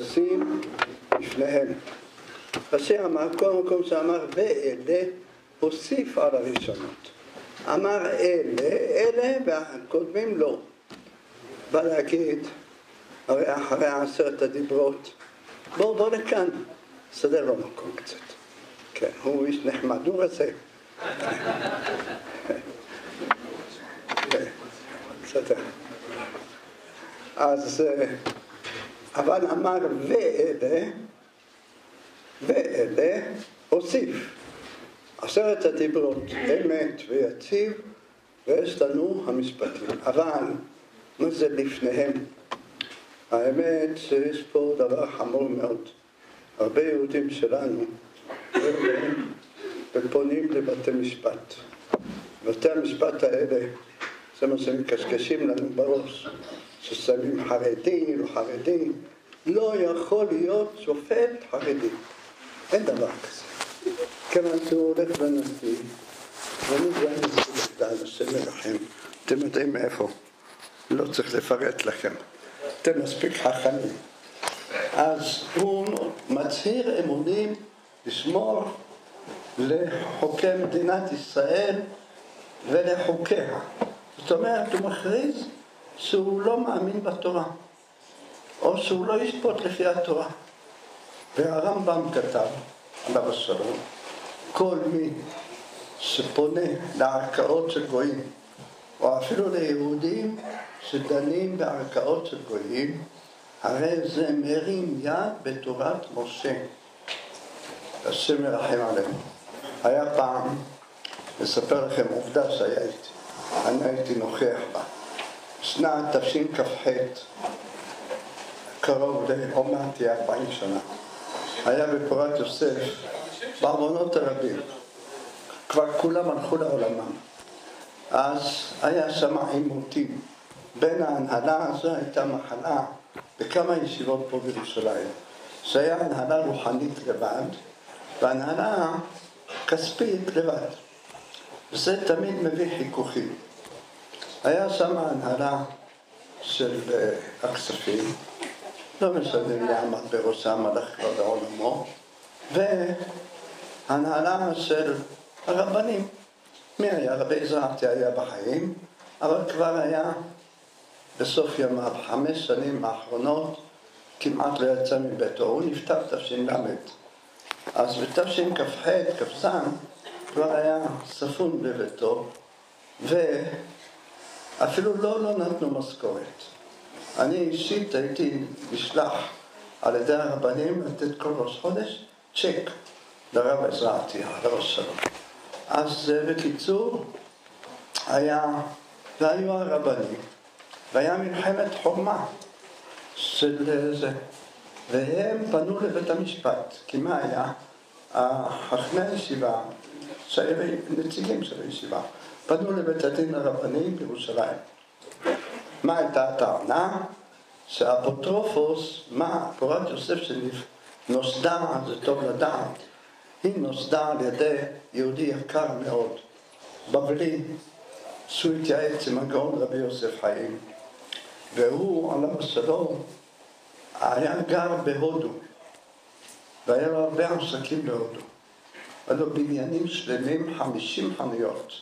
תשים לפניהם. אשר אמר, כל מקום שאמר ואלה, הוסיף על הראשונות. אמר אלה, אלה והקודמים לא. בא להגיד, הרי אחרי עשרת הדיברות, בוא, בוא לכאן, סדר לו מקום קצת. כן, הוא איש נחמד, הוא רוצה. כן. אז, אה, אבל אמר ואלה, ואלה הוסיף. עשרת הדיברות, אמת ויציב, ויש לנו המשפטים. אבל, מה זה לפניהם? האמת שיש פה דבר חמור מאוד. הרבה יהודים שלנו ופונים לבתי משפט. בתי המשפט האלה, זה מה שמקשקשים לנו בראש, ששמים חרדי, לא חרדי. לא יכול להיות שופט חרדי. אין דבר כזה. כיוון שהוא הולך לנשיא, ואני גם מגדל, השם מרחם. אתם יודעים מאיפה. לא צריך לפרט לכם. אתם מספיק חכמים. אז הוא מצהיר אמונים לשמור לחוקי מדינת ישראל ולחוקיה. זאת אומרת, הוא מכריז שהוא לא מאמין בתורה, או שהוא לא ישפוט לפי התורה. והרמב"ם כתב, עליו השלום, כל מי שפונה לערכאות של גויים, או אפילו ליהודים שדנים בערכאות של גויים, הרי זה מרים יד בתורת משה. השם מרחם עלינו. היה פעם, אספר לכם עובדה שהיה איתי, אני הייתי נוכח בה. שנת תשכ"ח, קרוב לעוד מעט תהיה 40 שנה, היה בפורת יוסף, בארמונות הרבים. כבר כולם הלכו לעולמם. אז היה שם עימותים. בין ההנהלה הזו הייתה מחלה בכמה ישיבות פה בירושלים. שהיה הנהלה רוחנית לבד, והנהלה כספית לבד. וזה תמיד מביא חיכוכים. היה שם הנהלה של uh, הכספים, לא משנה מי עמד בראשם, הלך כבר לעולמו, והנהלה של הרבנים. מי היה? רבי זרעתי היה בחיים, אבל כבר היה בסוף ימיו, חמש שנים האחרונות, כמעט לא יצא מביתו. הוא נפטר תש"ל. אז בתשכ"ח, כ"ז, כבר היה ספון בביתו, ואפילו לא, לא נתנו משכורת. אני אישית הייתי נשלח על ידי הרבנים לתת כל ראש חודש צ'ק לרב עזרתי, הרב השלום. אז בקיצור, היה, והיו הרבנים, והיה מלחמת חורמה של זה. והם פנו לבית המשפט, כי מה היה? חכמי הישיבה, נציגים של הישיבה, פנו לבית הדין הרבני בירושלים. מה הייתה הטענה? שהאפוטרופוס, מה, פורת יוסף שנוסדה, זה טוב לדעת, היא נוסדה על ידי יהודי יקר מאוד, בבלי, שהוא התייעץ עם הגאון רבי יוסף חיים, והוא, עליו השלום, היה גר בהודו, והיה לו הרבה עסקים בהודו. היו לו בניינים שלמים, חמישים חנויות,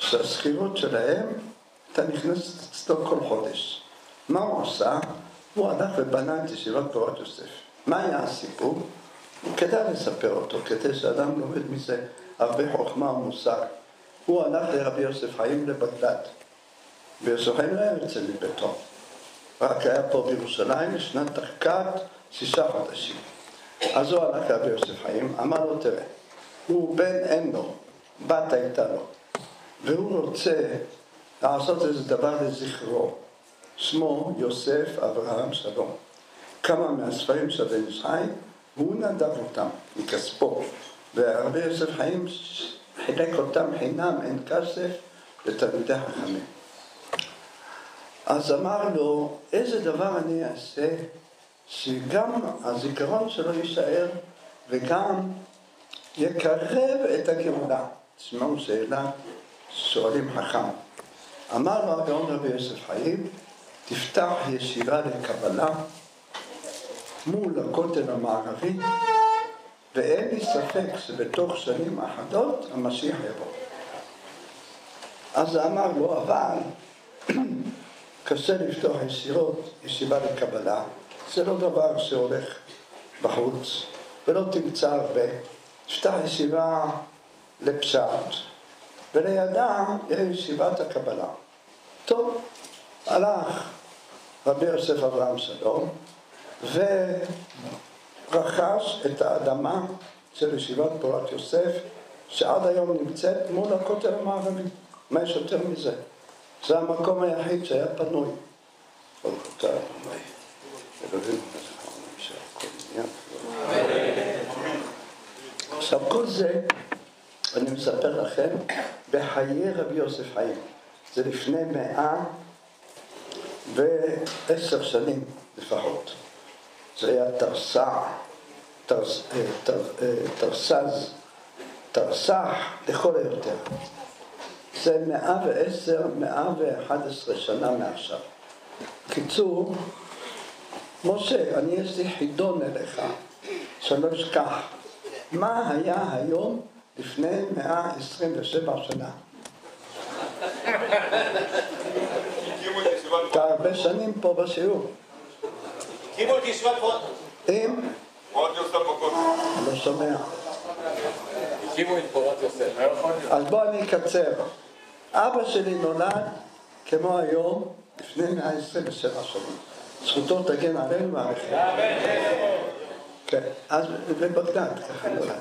שהשכירות שלהם הייתה נכנסת אצלו כל חודש. מה הוא עשה? הוא הלך ובנה את ישיבת תורת יוסף. מה היה הסיפור? כדאי לספר אותו, כדי שאדם לומד מזה הרבה חוכמה ומוסר. הוא הלך לרבי יוסף חיים לבגדד, ויוסף חיים לא היה יוצא מביתו. רק היה פה בירושלים בשנת תחקת שישה חודשים. אז הוא הלך לרבי יוסף חיים, אמר לו תראה, הוא בן אין לו, בת הייתה לו, והוא רוצה לעשות איזה דבר לזכרו, שמו יוסף אברהם שלום. כמה מהספרים של בן ישחי, הוא נדב אותם מכספו, והרבי יוסף חיים חילק אותם חינם, אין כסף, לתלמידי חכמים. אז אמר לו, איזה דבר אני אעשה שגם הזיכרון שלו יישאר וגם יקרב את הגאולה. תשמעו שאלה, שואלים חכם. אמר לו הגאון רבי יוסף חיים, תפתח ישיבה לקבלה מול הכותל המערבי, ואין לי ספק שבתוך שנים אחדות המשיח יבוא. אז אמר לו, אבל קשה לפתוח ישירות, ישיבה לקבלה, זה לא דבר שהולך בחוץ, ולא תמצא הרבה. תפתח ישיבה לפשט, ולידה יש ישיבת הקבלה. טוב, הלך רבי יוסף אברהם שלום, ורכש את האדמה של ישיבת פורת יוסף, שעד היום נמצאת מול הכותל המערבי. מה יש יותר מזה? זה המקום היחיד שהיה פנוי. עכשיו כל זה אני מספר לכם בחיי רבי יוסף חיים. זה לפני מאה ועשר שנים לפחות. זה היה תרסע, תרס, אה, תר, אה, תרסז, תרסח לכל היותר. זה מאה ועשר, מאה ואחת עשרה שנה מעכשיו. קיצור, משה, אני יש לי חידון אליך, שלא אשכח. מה היה היום לפני מאה עשרים ושבע שנה? אתה הרבה שנים פה בשיעור. הקימו את ישיבת פורת אם? יוסף בקודש. לא שומע. הקימו את פורת יוסף. אז בוא אני אקצר. אבא שלי נולד כמו היום, לפני 127 שנים. זכותו תגן עלינו ועליכם. כן, אז בבגדד, ככה נולד,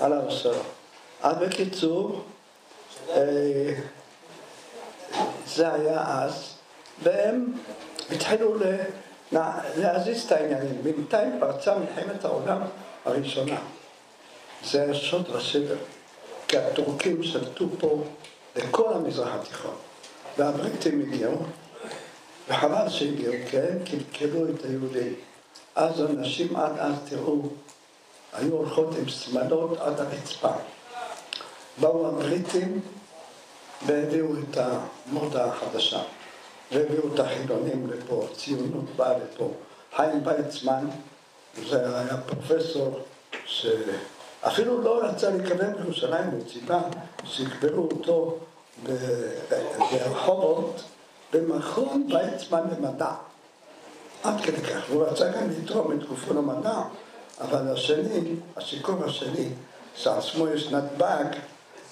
עליו השלום. אז בקיצור, אה, זה היה אז, והם התחילו להזיז את העניינים. בינתיים פרצה מלחמת העולם הראשונה. זה היה שוד ושבר, כי הטורקים שלטו פה לכל המזרח התיכון, והבריטים הגיעו, וחבל שהגיעו, כי הם קלקלו את היהודים. אז הנשים עד אז, תראו, היו הולכות עם שמלות עד הרצפה. באו הבריטים והביאו את המודה החדשה, והביאו את החילונים לפה, הציונות באה לפה. חיים ויצמן, זה היה פרופסור שאפילו לא רצה להיכנס לירושלים, הוא ציפה שיקברו אותו ברחובות במכון ויצמן למדע. עד כדי כך, והוא רצה גם לתרום את גופו למדע, אבל השני, השיכור השני, שעצמו יש נתב"ג,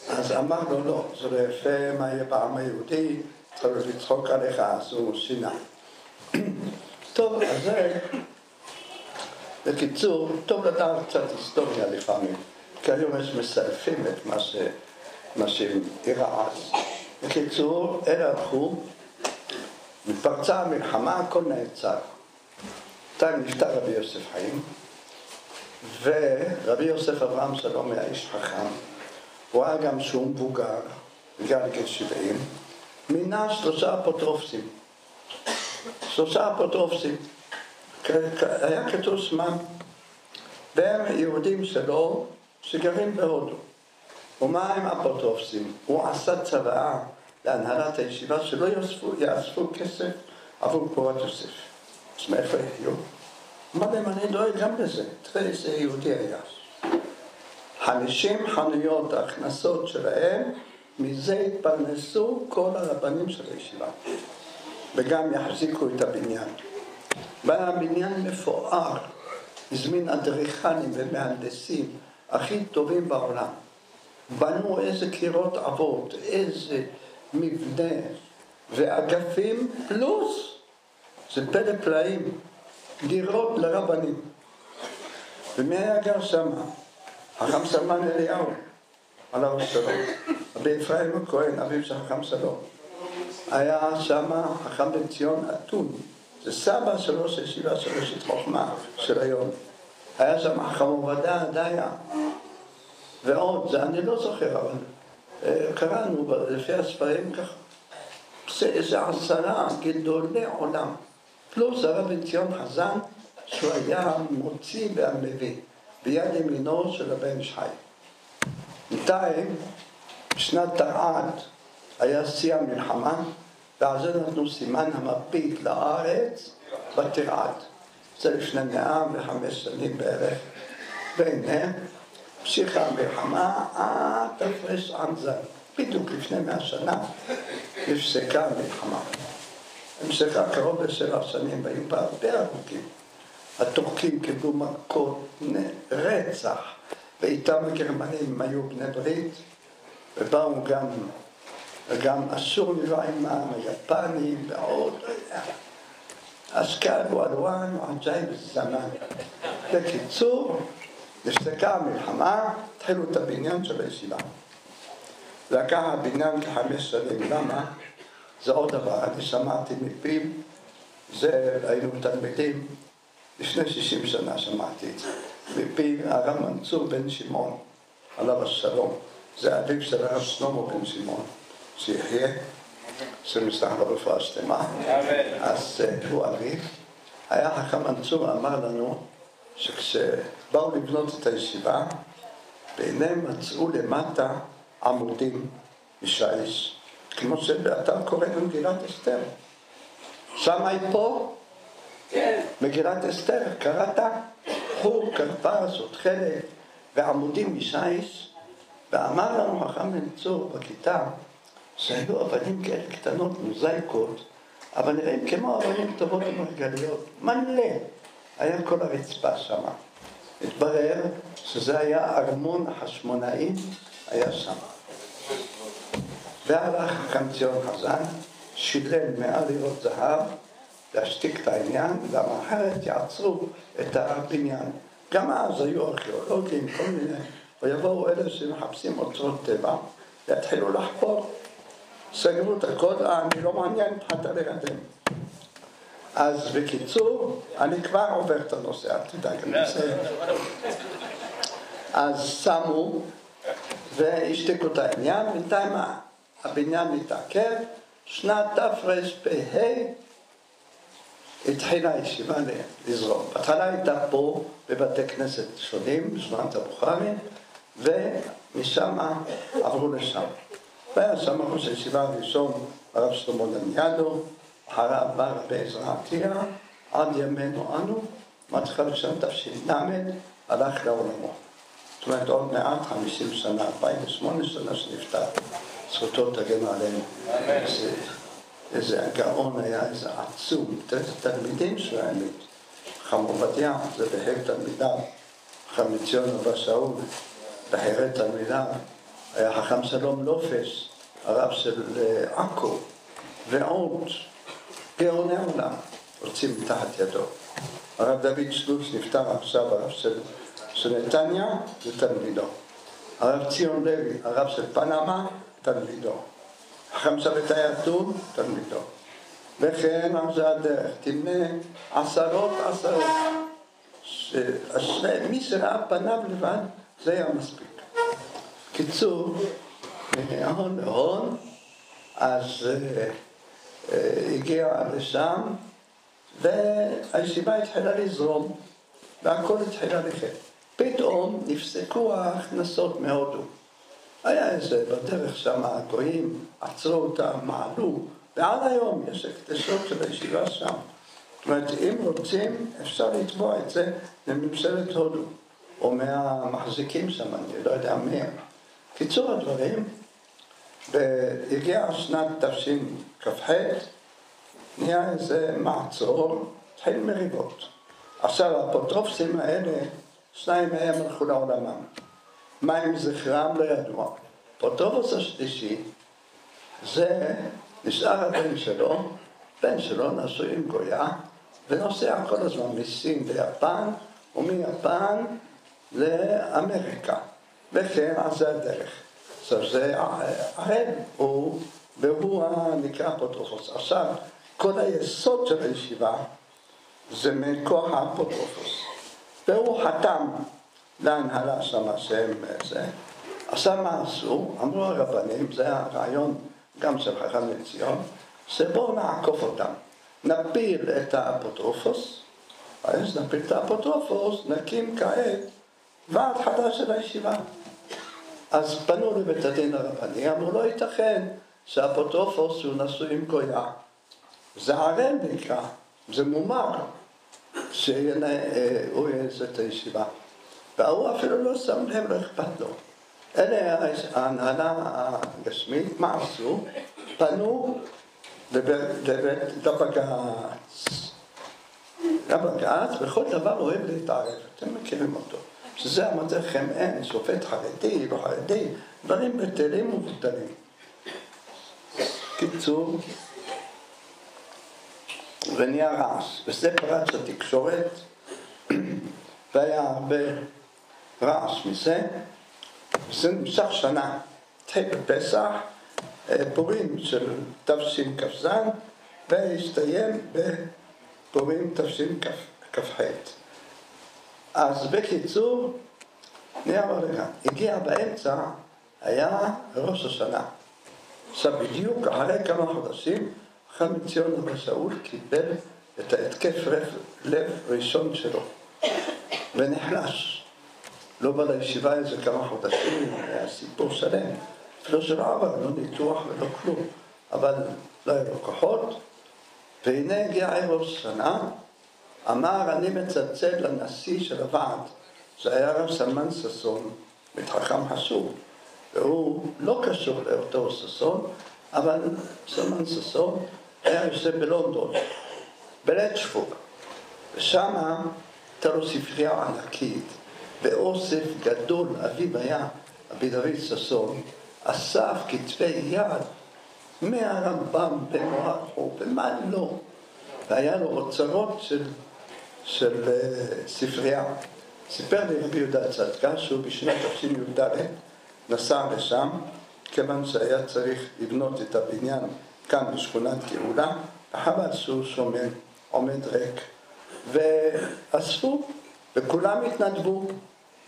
אז אמר לו, לא, זה לא יפה, מה יהיה בעם היהודי, צריך לצחוק עליך, הוא שינה. טוב, אז זה, בקיצור, טוב לדעת קצת היסטוריה לפעמים, כי היום יש מסלפים את מה, ש, מה שאירע אז. בקיצור, אלה הלכו, פרצה המלחמה, הכל נעצר. בינתיים נפטר רבי יוסף חיים, ורבי יוסף אברהם שלום היה איש חכם, הוא היה גם שהוא מבוגר, הגיע לגיל 70, מינה שלושה אפוטרופסים. שלושה אפוטרופסים. היה כתוב שמם, והם יהודים שלו שגרים בהודו. ומה הם אפוטרופסים? הוא עשה צוואה להנהלת הישיבה שלא יאספו, יאספו כסף עבור קבורת יוסף. אז מאיפה הגיעו? אמר להם, אני דואג גם לזה. תראה איזה יהודי היה. חמישים חנויות ההכנסות שלהם, מזה התפרנסו כל הרבנים של הישיבה. וגם יחזיקו את הבניין. והיה בניין מפואר, הזמין אדריכלים ומהנדסים הכי טובים בעולם. בנו איזה קירות עבות, איזה מבנה ואגפים פלוס, זה פלא פלאים, דירות לרבנים. ומי היה גר שם? החכם סלמן אליהו, עליו השלום. רבי אפרים הכהן, אביו של חכם שלום. היה שם חכם בן ציון אתון, זה סבא של ראש הישיבה של ראשית חוכמה של היום. היה שם חכם עובדיה דיה, ועוד, זה אני לא זוכר, אבל אה, קראנו לפי הספרים ככה. זה איזה עשרה גדולי עולם. פלוס הרב בן ציון חזן, שהוא היה מוציא והמביא, ביד ימינו של הבן שחי. בינתיים, בשנת תרע"ד היה שיא המלחמה, ועל זה נתנו סימן המביט לארץ ותרעד. זה לפני מאה וחמש שנים בערך. והנה, המשיכה המלחמה עד תפרש ענזר. בדיוק לפני מאה שנה נפסקה המלחמה. נמשכה קרוב לשבע שנים, והיו בה הרבה הרוגים. הטורקים קיבלו מכות רצח, ואיתם הגרמנים היו בני ברית, ובאו גם, גם אסורים ועימם, היפנים ועוד, אשכר ועלואן ועג'אי בזמן. בקיצור, נפסקה המלחמה, התחילו את הבניין של הישיבה. לקח הבניין כחמש שנים, למה? זה עוד דבר, אני שמעתי מפיו, זה היינו תלמידים, לפני שישים שנה שמעתי את זה, מפיו הרב מנצור בן שמעון, עליו השלום, זה אביו של הרב שלמה בן שמעון, שיחיה, שמסתכל ברפואה שלמה, אז אה, הוא אביו, היה חכם מנצור אמר לנו שכשבאו לבנות את הישיבה, בעיניהם מצאו למטה עמודים משיש, כמו שאתה קורא במגילת אסתר. שם היא פה? מגילת אסתר, קראת? חור, כרפס, עוד חלק, ועמודים משיש, ואמר לנו חכם בן בכיתה, שהיו אבנים כאלה קטנות, מוזייקות, אבל נראים כמו אבנים טובות ומרגליות, מלא. היה כל הרצפה שם. התברר שזה היה ארמון החשמונאים, היה שם. והלך חכם ציון חזן, שילם מאה לירות זהב להשתיק את העניין, למה אחרת יעצרו את הבניין. גם אז היו ארכיאולוגים, כל מיני, ויבואו אלה שמחפשים אוצרות טבע, ויתחילו לחפור. סגרו את הכל, אני לא מעניין, התחלת להירדם. אז בקיצור, אני כבר עובר את הנושא, אל תדאג, אני מסיים. אז שמו והשתיקו את העניין, בינתיים הבניין מתעכב, שנת תרפ"ה התחילה הישיבה לזרום. בהתחלה הייתה פה בבתי כנסת שונים, בשכונת הבוכרים, ומשם עברו לשם. והיה שם ראש הישיבה הראשון, הרב שלמה דניאדו, אחריו בא רבי עזרא עתיה, עד ימינו אנו, מתחיל שם תש"ל, הלך לעולמו. זאת אומרת, עוד מעט, חמישים שנה, 48 שנה שנפטר. זכותו תגן עלינו. איזה, איזה גאון היה, איזה עצום, תלמידים. חם עובדיה, זה בהק תלמידיו, חכם מציון אבא שאול, בחירי תלמידיו, היה חכם שלום לופס, הרב של אה, עכו, ועוד גאוני עולם רוצים מתחת ידו. הרב דוד שלוש נפטר עכשיו, הרב של, של נתניה, זה תלמידו. הרב ציון לוי, הרב של פנמה, תלמידו. חכם שבתאי אטום, תלמידו. וכן זה הדרך, תמנה עשרות עשרות. מי שראה פניו לבד, זה היה מספיק. קיצור, מהון להון, אז אה, אה, הגיע לשם, והישיבה התחילה לזרום, והכל התחילה לחטא. פתאום נפסקו ההכנסות מהודו. היה איזה, בדרך שם הגויים עצרו אותם, מעלו, ועד היום יש הקדשות של הישיבה שם. זאת אומרת, אם רוצים, אפשר לתבוע את זה לממשלת הודו, או מהמחזיקים שם, אני לא יודע מי הם. קיצור הדברים, והגיעה שנת תשכ"ח, נהיה איזה מעצור, התחיל מריבות. עכשיו, האפוטרופסים האלה, שניים מהם הלכו לעולמם. מה עם זכרם לא ידוע. פוטובוס השלישי זה נשאר הבן שלו, בן שלו נשוי עם גויה ונוסע כל הזמן מסין ליפן ומיפן לאמריקה וכן על זה הדרך. עכשיו זה הרב הוא והוא הנקרא אפוטרופוס. עכשיו כל היסוד של הישיבה זה מכוח האפוטרופוס והוא חתם להנהלה שמה שהם זה. עכשיו מה עשו? אמרו הרבנים, זה הרעיון גם של חכם לציון, שבואו נעקוף אותם. נפיל את האפוטרופוס, אז נפיל את האפוטרופוס, נקים כעת ועד חדש של הישיבה. אז פנו לבית הדין הרבני, אמרו לא ייתכן שהאפוטרופוס הוא נשוי עם גויה. זה ערל נקרא, זה מומר, שהוא יעשה את הישיבה. וההוא אפילו לא שם לב, לא אכפת לו. אלה ההנהלה הגשמית, מה עשו? פנו לבג"ץ. לבג"ץ, בכל דבר אוהב להתערב, אתם מכירים אותו. שזה אמרתי לכם, אין, שופט חרדי, לא חרדי, דברים בטלים ומבטלים. קיצור, ונהיה רעש, וזה פרץ לתקשורת, והיה הרבה רעש מזה, וזה נמשך שנה, תהיה בפסח, פורים של תשכ"ז, והסתיים בפורים תשכ"ח. אז בקיצור, נהיה בלגן. הגיע באמצע, היה ראש השנה. עכשיו בדיוק אחרי כמה חודשים, חכם ציון אבא שאול קיבל את ההתקף לב ראשון שלו, ונחלש. לא בא לישיבה איזה כמה חודשים, היה סיפור שלם. אפילו שלא עבר, לא ניתוח ולא כלום, אבל לא היה לו כוחות. והנה הגיע ערב שנה, אמר אני מצלצל לנשיא של הוועד, זה היה רב סלמן ששון, מתחכם חשוב, והוא לא קשור לאותו ששון, אבל סלמן ששון היה יושב בלונדון, בלצ'פוג, ושמה הייתה לו ספרייה ענקית, באוסף גדול, אביו היה, אבי דוד ששון, אסף כתבי יד מהרמב"ם במוארכו, ומה לא. והיה לו אוצרות של, של uh, ספרייה. סיפר לי רבי יהודה צדקה שהוא בשנת תשי"ד נסע לשם, כיוון שהיה צריך לבנות את הבניין כאן בשכונת גאולה, וחבל שהוא שומע, עומד ריק. ואספו, וכולם התנדבו,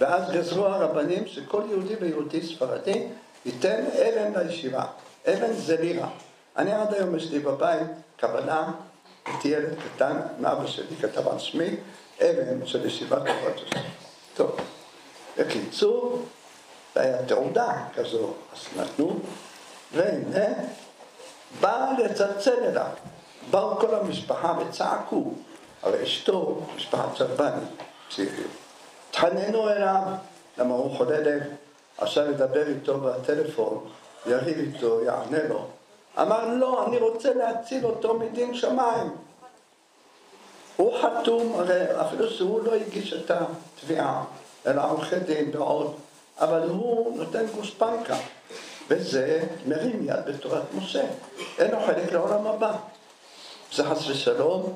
ואז גזרו הרבנים שכל יהודי ויהודי ספרדי ייתן אבן לישיבה. אבן זה לירה. אני עד היום יש לי בבית קבלה, הייתי ילד קטן, מאבא שלי כתב על שמי, אבן של ישיבת יוסף. טוב, בקיצור, זה היה תעודה כזו, אז נתנו, והנה, בא לצלצל אליו. באו כל המשפחה וצעקו, הרי אשתו, משפחת צרבני, צעירים. התחננו אליו, למה הוא חולה לב, עכשיו ידבר איתו בטלפון, יריב איתו, יענה לו. אמר לא, אני רוצה להציל אותו מדין שמיים. הוא חתום, הרי אפילו שהוא לא הגיש את התביעה, אלא עורכי דין ועוד, אבל הוא נותן גוספנקה, וזה מרים יד בתורת משה. אין לו חלק לעולם הבא. זה חס ושלום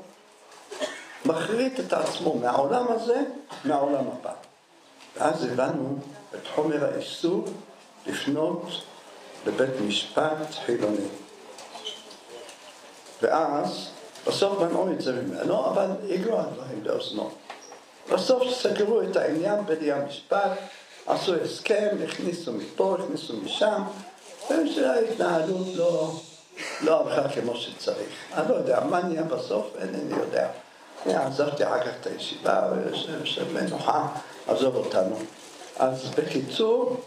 מחריט את עצמו מהעולם הזה, מהעולם הבא. ואז הבנו את חומר האיסור לפנות לבית משפט חילוני. ואז, בסוף מנעו את זה ממנו, אבל הגיעו הדברים לאוזנו. בסוף סגרו את העניין בלי המשפט, עשו הסכם, הכניסו מפה, הכניסו משם, וההתנהלות לא, לא הלכה כמו שצריך. אני לא יודע מה נהיה בסוף, אינני יודע. אני עזבתי אחר כך את הישיבה, ויושב מנוחה, עזוב אותנו. אז בקיצור,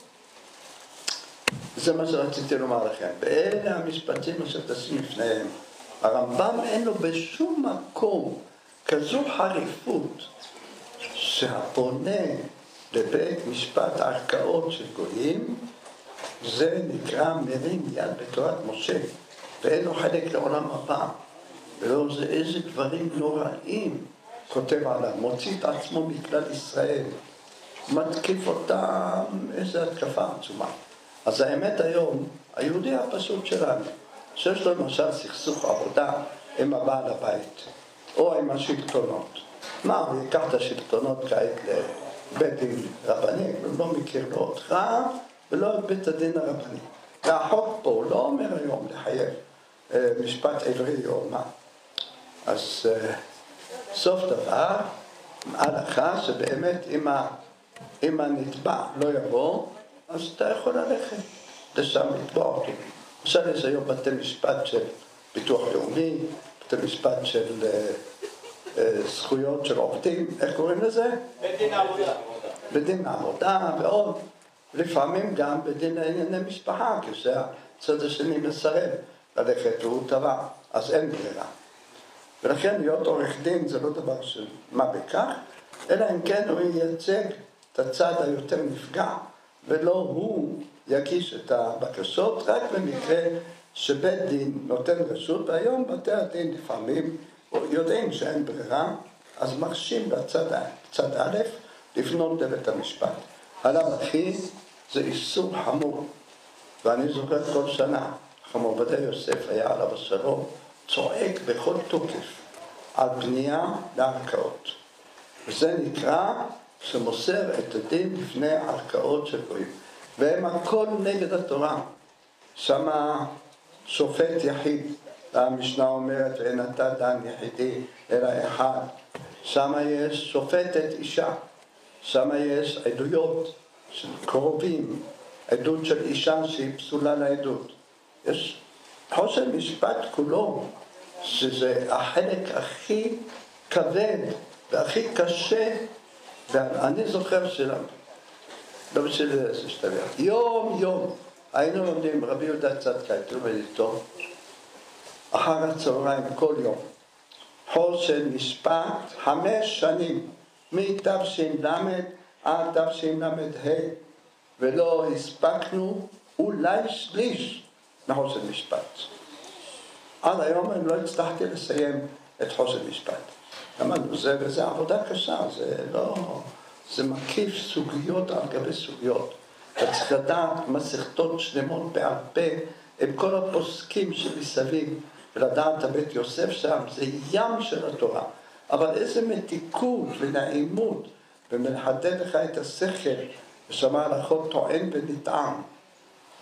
זה מה שרציתי לומר לכם. ואלה המשפטים אשר תשים לפניהם. הרמב"ם אין לו בשום מקום כזו חריפות שהפונה לבית משפט ערכאות של גויים, זה נקרא מרים יד בתורת משה, ואין לו חלק לעולם הבא. ולא זה איזה דברים נוראים כותב עליו, מוציא את עצמו מכלל ישראל. מתקיף אותם, איזה התקפה עצומה. אז האמת היום, היהודי הפשוט שלנו, שיש לו למשל סכסוך עבודה עם הבעל הבית, או עם השלטונות. מה, הוא ייקח את השלטונות כעת לבית דין רבני, הוא לא מכיר לא אותך ולא את בית הדין הרבני. והחוק פה לא אומר היום לחייב אה, משפט עברי או מה. אז אה, סוף דבר, הלכה שבאמת אם הנתבע לא יבוא, אז אתה יכול ללכת לשם לתבוע אותו. עכשיו יש היום בתי משפט של ביטוח לאומי, בתי משפט של אה, אה, זכויות של עובדים, איך קוראים לזה? בית דין העבודה. בית דין העבודה ועוד, לפעמים גם בדין ענייני משפחה, כשהצד השני מסרב ללכת והוא טבע, אז אין ברירה. ולכן להיות עורך דין זה לא דבר של מה בכך, אלא אם כן הוא ייצג את הצד היותר נפגע, ולא הוא יגיש את הבקשות, רק במקרה שבית דין נותן רשות, והיום בתי הדין לפעמים יודעים שאין ברירה, אז מרשים לצד א' לפנות לבית המשפט. הלאו הכי זה איסור חמור, ואני זוכר כל שנה, חמור עובדיה יוסף היה עליו השלום, צועק בכל תוקף על פנייה לערכאות. וזה נקרא שמוסר את הדין לפני ערכאות של גויים. והם הכל נגד התורה. שמה שופט יחיד, המשנה אומרת, ואין אתה דן יחידי אלא אחד. שמה יש שופטת אישה, שמה יש עדויות של קרובים, עדות של אישה שהיא פסולה לעדות. יש חוסר משפט כולו, שזה החלק הכי כבד והכי קשה, ואני זוכר שלנו. לא בשביל להשתלח. יום יום היינו לומדים, רבי יהודה צדקה, תלמד איתו, אחר הצהריים כל יום. חושן משפט חמש שנים, מתש"ל עד תשל"ה, ולא הספקנו אולי שליש מחושן משפט. עד היום אני לא הצלחתי לסיים את חושן משפט. אמרנו, זה, וזה עבודה קשה, זה לא... זה מקיף סוגיות על גבי סוגיות. אתה צריך לדעת מסכתות שלמות בעל פה עם כל הפוסקים שמסביב, ולדעת הבית יוסף שם, זה ים של התורה. אבל איזה מתיקות ונעימות, ומחדד לך את השכל, ושמע הלכות טוען ונטען,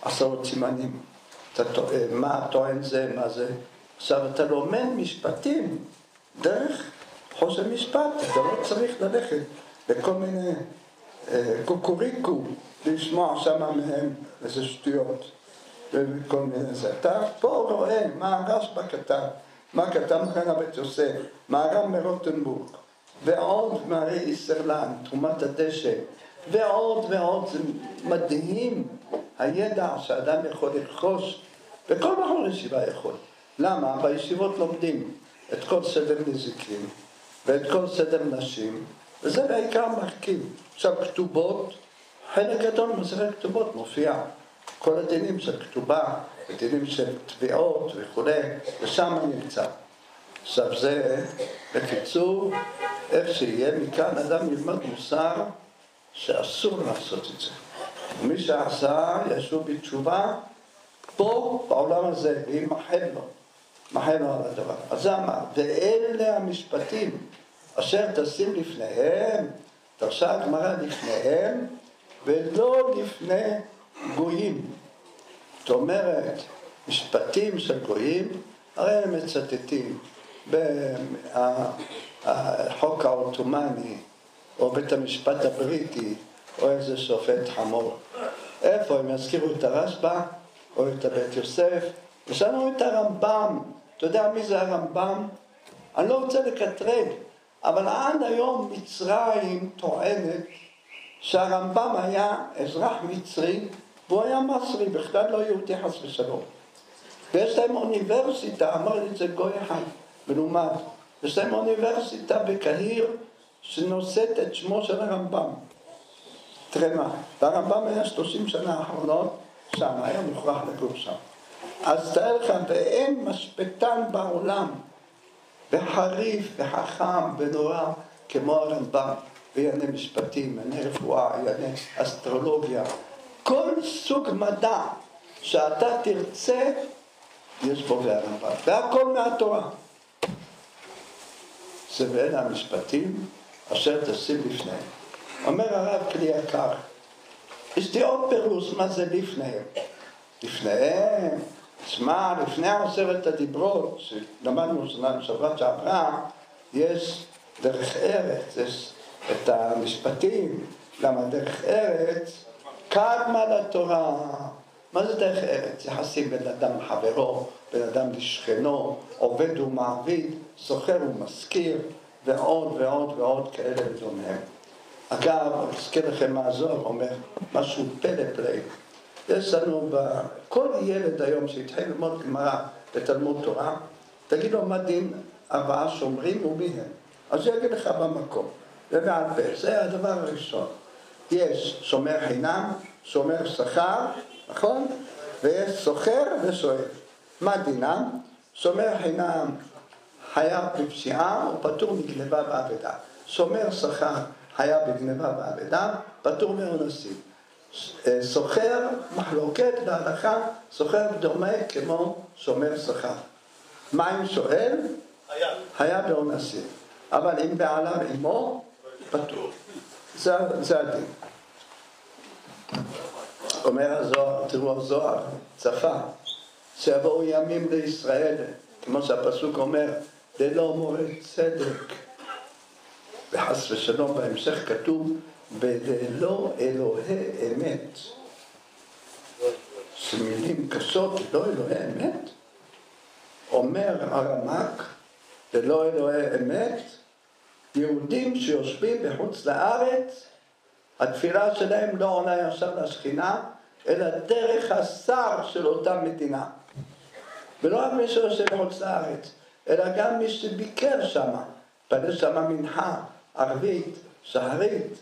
עשרות סימנים. אתה טוען, מה טוען זה, מה זה. עכשיו אתה לומד משפטים דרך חוסר משפט, אתה לא צריך ללכת לכל מיני אה, קוקוריקו, לשמוע שמה מהם איזה שטויות וכל מיני זה. אתה פה רואה מה הרשב"א כתב, מה כתב מרן הבית יוסף, מה הרב מרוטנבורג, ועוד מארי איסרלן, תרומת הדשא, ועוד ועוד, זה מדהים הידע שאדם יכול לרכוש, וכל בחור ישיבה יכול. למה? בישיבות לומדים את כל סדר נזיקים ואת כל סדר נשים, וזה בעיקר מרכיב. עכשיו, כתובות, חלק גדול ממסכת כתובות מופיע. כל הדינים של כתובה, הדינים של תביעות וכולי, ושם נמצא. עכשיו זה, בקיצור, איך שיהיה, מכאן אדם ילמד מוסר שאסור לעשות את זה. מי שעשה, ישוב בתשובה, פה, בעולם הזה, וימחל לו, מחל לו על הדבר. אז אמר, ואלה המשפטים אשר תשים לפניהם, דרשה הגמרא לפניהם, ולא לפני גויים. זאת אומרת, משפטים של גויים, הרי הם מצטטים בחוק העות'מאני, או בית המשפט הבריטי, או איזה שופט חמור. איפה הם יזכירו את הרשב"א, או את הבית יוסף, יש לנו את הרמב"ם. אתה יודע מי זה הרמב"ם? אני לא רוצה לקטרג, אבל עד היום מצרים טוענת שהרמב"ם היה אזרח מצרי והוא היה מסרי, בכלל לא יהודי חס ושלום. ויש להם אוניברסיטה, אמר לי את זה גוי אחד, מלומד, יש להם אוניברסיטה בקהיר שנושאת את שמו של הרמב"ם. תראה מה, והרמב"ם היה שלושים שנה האחרונות שם, היה מוכרח לגור שם. אז תאר לך, ואין משפטן בעולם וחריף וחכם ונורא כמו הרמב"ם בענייני משפטים, ענייני רפואה, ענייני אסטרולוגיה. כל סוג מדע שאתה תרצה, יש בו והרמב"ם, והכל מהתורה. זה ואלה המשפטים אשר תשים לפניהם. אומר הרב כלי יקר, יש לי עוד פירוש מה זה לפניהם. לפניהם שמע, לפני עשרת הדיברות, שלמדנו שבת שעברה, יש דרך ארץ, יש את המשפטים, למה דרך ארץ קדמה לתורה. מה זה דרך ארץ? יחסים בין אדם לחברו, בין אדם לשכנו, עובד ומעביד, סוחר ומשכיר, ועוד ועוד ועוד כאלה ודומיהם. אגב, אזכיר לכם מה הזוהר אומר, משהו פלא פלא. יש לנו. כל ילד היום שהתחיל ללמוד גמרא בתלמוד תורה, תגיד לו מה דין ארבעה שומרים ומי הם. אז הוא יגיד לך במקום, ובעל פה, זה הדבר הראשון. יש שומר חינם, שומר שכר, נכון? ויש סוחר ושואל. מה דינם? שומר חינם חייב בפשיעה פטור מגנבה ואבדה. שומר שכר חייב בגנבה ואבדה, פטור מאונסים. סוחר, מחלוקת בהלכה, סוחר דומה כמו שומר שכר. מה אם שואל? חייב. חייב באונסים. אבל אם בעליו עמו, פטור. זה, זה הדין. אומר הזוהר, תראו הזוהר, צפה, שיבואו ימים לישראל, כמו שהפסוק אומר, ללא מורה צדק. וחס ושלום בהמשך כתוב, וללא אלוהי אמת. שמילים קשות, לא אלוהי אמת. אומר הרמק, ללא אלוהי אמת, יהודים שיושבים בחוץ לארץ, התפילה שלהם לא עונה ישר לשכינה, אלא דרך השר של אותה מדינה. ולא רק מי שיושב בחוץ לארץ, אלא גם מי שביקר שם, מתפלל שם מנחה, ערבית, שחרית,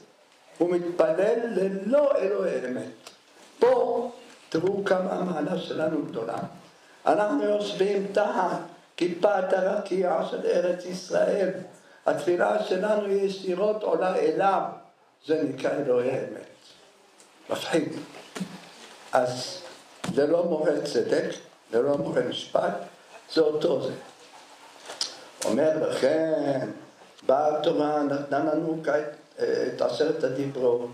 הוא מתפלל ללא אלוהי אמת. פה תראו כמה המעלה שלנו גדולה. אנחנו יושבים תחת כיפת הרקיע של ארץ ישראל. התפילה שלנו ישירות עולה אליו, זה נקרא אלוהי אמת. מפחיד. אז זה לא מורה צדק, זה לא מורה משפט, זה אותו זה. אומר לכם, באה התורה נתנה לנו את עשרת הדיברות,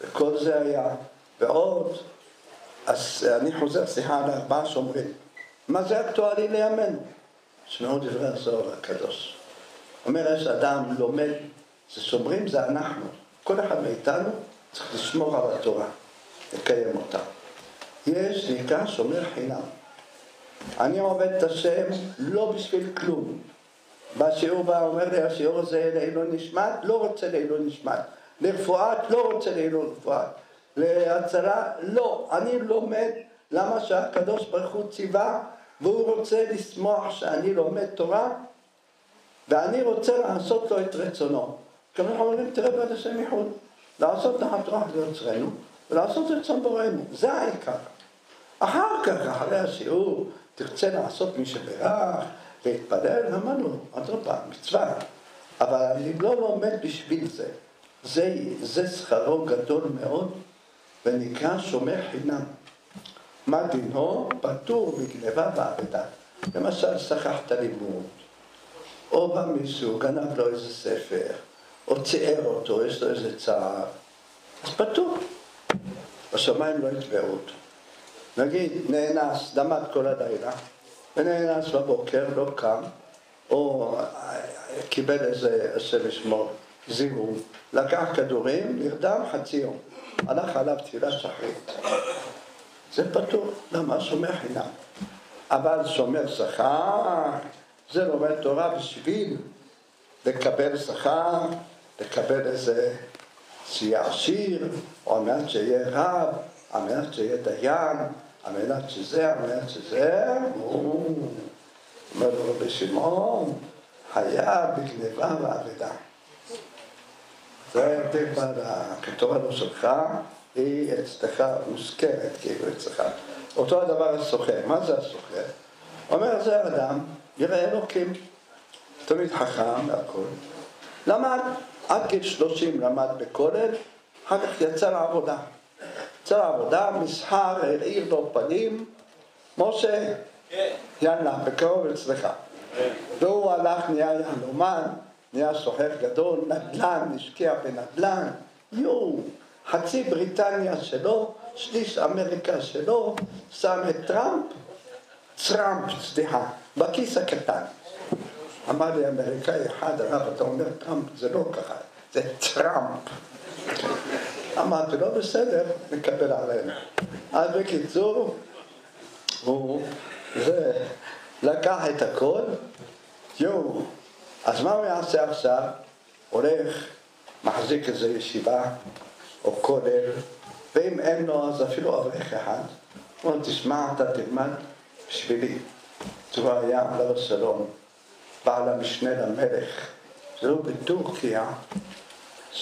וכל זה היה, ועוד, אז אני חוזר, סליחה, על ארבעה שומרים. מה זה אקטואלי לימינו? שמעו דברי הזוהר הקדוש. אומר, יש אדם לומד, זה שומרים זה אנחנו. כל אחד מאיתנו צריך לשמור על התורה, לקיים אותה. יש נקרא שומר חינם. אני עובד את השם לא בשביל כלום. בשיעור בא אומר לי, השיעור הזה לעילוי נשמת, לא רוצה לעילוי נשמת. לרפואת, לא רוצה לעילוי רפואת. להצלה, לא. אני לומד למה שהקדוש ברוך הוא ציווה, והוא רוצה לשמוח שאני לומד תורה, ואני רוצה לעשות לו את רצונו. כמו אנחנו אומרים, תראה בעד השם ייחוד. לעשות נחת רוח ליוצרנו, ולעשות רצון בוראנו. זה העיקר. אחר כך, אחרי השיעור, תרצה לעשות מי שברך, להתפלל, אמרנו, אדרבה, מצווה. אבל אני לא לומד בשביל זה. זה, זה שכרו גדול מאוד, ונקרא שומר חינם. מה דינו? פטור מגנבה ואבדה. למשל, שכחת לימוד, או בא מישהו, גנב לו איזה ספר, או ציער אותו, יש לו איזה צער, אז פטור. בשמיים לא יתבעו אותו. נגיד, נאנס, למד כל הלילה, ונאנס בבוקר, לא קם, או קיבל איזה, השם ישמור, זיהום, לקח כדורים, נרדם חצי יום, הלך עליו תפילה שחרית. זה פטור, למה? שומר חינם. אבל שומר שכר, זה לומד תורה בשביל לקבל שכר, לקבל איזה שיהיה עשיר, או על מנת שיהיה רב, על מנת שיהיה דיין, על מנת שזה, על מנת שזה, אומר לו רבי שמעון, היה בגניבה ואבדה. זה ההבדל בין הכתובה שלך, היא אצלך מוזכרת כאילו אצלך. אותו הדבר הסוחר, מה זה הסוחר? אומר זה אדם, יראה אלוקים, תמיד חכם והכל. למד, עד גיל שלושים למד בכולל, אחר כך יצא לעבודה. יצא לעבודה, מסחר, העיר לו פנים, משה. יאללה, בקרוב אצלך. והוא הלך, נהיה יהלומן, נהיה סוחר גדול, נדל"ן, השקיע בנדל"ן, יואו, חצי בריטניה שלו, שליש אמריקה שלו, שם את טראמפ, טראמפ, סליחה, בכיס הקטן. אמר לי אמריקאי אחד, הרב, אתה אומר טראמפ, זה לא ככה, זה טראמפ. אמרתי לו, בסדר, נקבל עלינו. אז בקיצור, הוא זה, לקח את הכל, יואו, אז מה הוא יעשה עכשיו? הולך מחזיק איזה ישיבה או כולל, ואם אין לו אז אפילו אברך אחד, הוא אומר, תשמע, אתה תלמד בשבילי. הוא היה עליו השלום, בעל המשנה למלך, זה לא בטורקיה,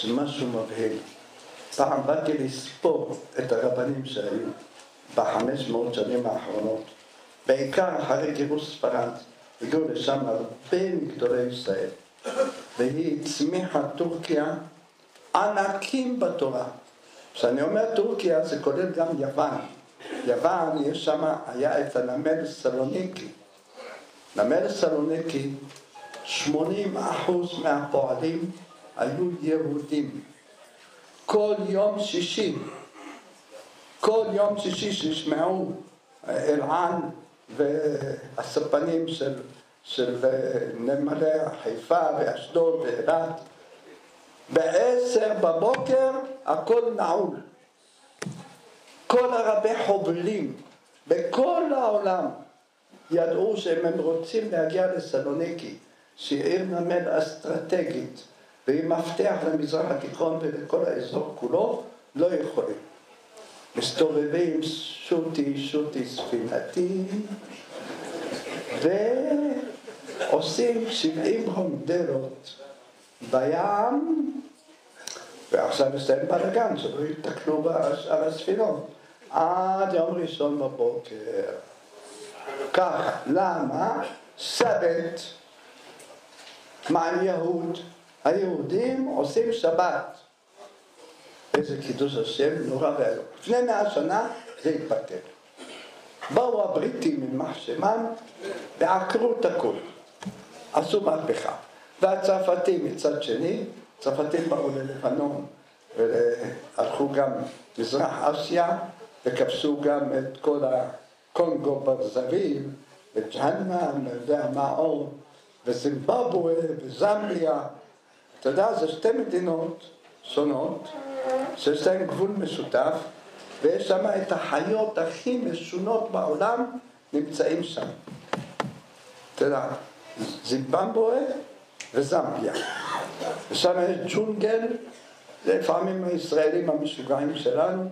זה משהו מבהיל. פעם באתי לספור את הרבנים שהיו בחמש מאות שנים האחרונות, בעיקר אחרי גירוש ספרד, הגיעו לשם הרבה מגדולי ישראל, והיא הצמיחה טורקיה ענקים בתורה. כשאני אומר טורקיה זה כולל גם יוון. יוון, יש שם, היה את הנמל סלוניקי. נמל סלוניקי, 80 אחוז מהפועלים היו יהודים. כל יום שישי, כל יום שישי שישמעו אלען והספנים של, של נמלי חיפה ואשדוד ואילת, בעשר בבוקר הכל נעול. כל הרבי חובלים בכל העולם ידעו שאם הם רוצים להגיע לסלוניקי, שהיא עיר נמל אסטרטגית והיא מפתח למזרח התיכון ולכל האזור כולו, לא יכולים. מסתובבים שוטי שוטי ספינתי ועושים שבעים רונדלות בים ועכשיו מסתיים בלאגן, שלא יתקנו על הספינות עד יום ראשון בבוקר. ככה, למה? סבת מען יהוד היהודים עושים שבת. איזה קידוש השם נורא ואיום. לפני מאה שנה זה התבטל. באו הבריטים יימח שמם ועקרו את הכול. עשו מהפכה. והצרפתים מצד שני, צרפתים באו ללבנון והלכו גם מזרח אסיה וכבשו גם את כל הקונגו ברזוויל וג'הנם והמאור וזימבבואה וזמביה אתה יודע, זה שתי מדינות שונות, שיש להן גבול משותף, ויש שם את החיות הכי משונות בעולם נמצאים שם. אתה יודע, זימבבואה וזמביה. ושם יש ג'ונגל, לפעמים הישראלים המשוגעים שלנו,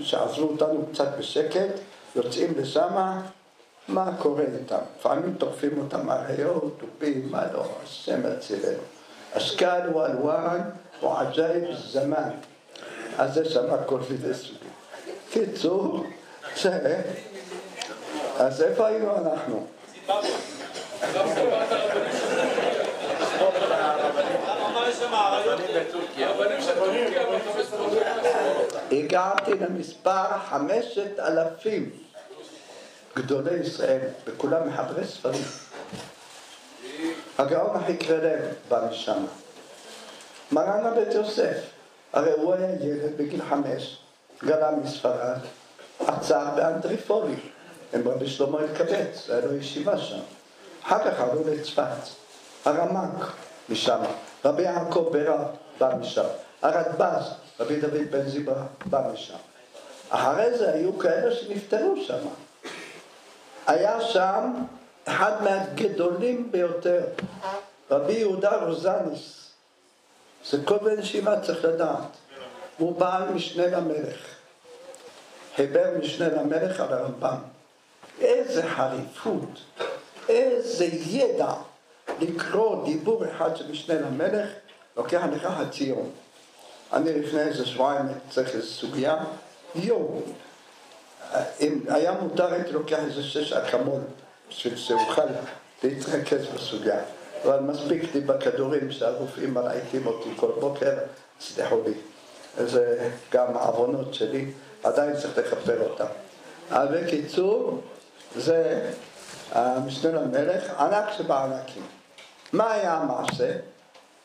שעזבו אותנו קצת בשקט, יוצאים לשם, מה קורה איתם? לפעמים טורפים אותם אריות, טופים, מה לא, השם יצילנו. أشكال وألوان وعجائب الزمان אז זה שם הכל מידי סוגים. קיצור, זה... אז איפה היינו אנחנו? הגעתי למספר חמשת אלפים גדולי ישראל, וכולם מחברי ספרים. הגאון החקרי לב בא משם. מרן הבית יוסף, הרי הוא היה ילד בגיל חמש, גלה מספרד, עצר באנטריפולי, עם רבי שלמה אלקבץ, היה לו ישיבה שם. אחר כך עלו לצפת, הרמ"ק משם, רבי יעקב ברב בא משם, הרדב"ז, רבי דוד בן זיברה בא משם. אחרי זה היו כאלה שנפטרו שם. היה שם אחד מהגדולים ביותר, רבי יהודה רוזניס, זה כל בן ישיבה צריך לדעת, הוא בעל משנה למלך, חיבר משנה למלך על הרמב"ם, איזה חריפות, איזה ידע לקרוא דיבור אחד של משנה למלך, לוקח לך חצי יום. אני לפני איזה שבועיים צריך איזו סוגיה, יום. אם היה מותר הייתי לוקח איזה שש אקמול. שאוכל להתרכז בסוגיה. אבל מספיק לי בכדורים שהרופאים מרעיקים אותי כל בוקר, סלחו לי. זה גם העוונות שלי, עדיין צריך לכפר אותם. אבל בקיצור, זה המשנה למלך, ענק שבענקים. מה היה המעשה?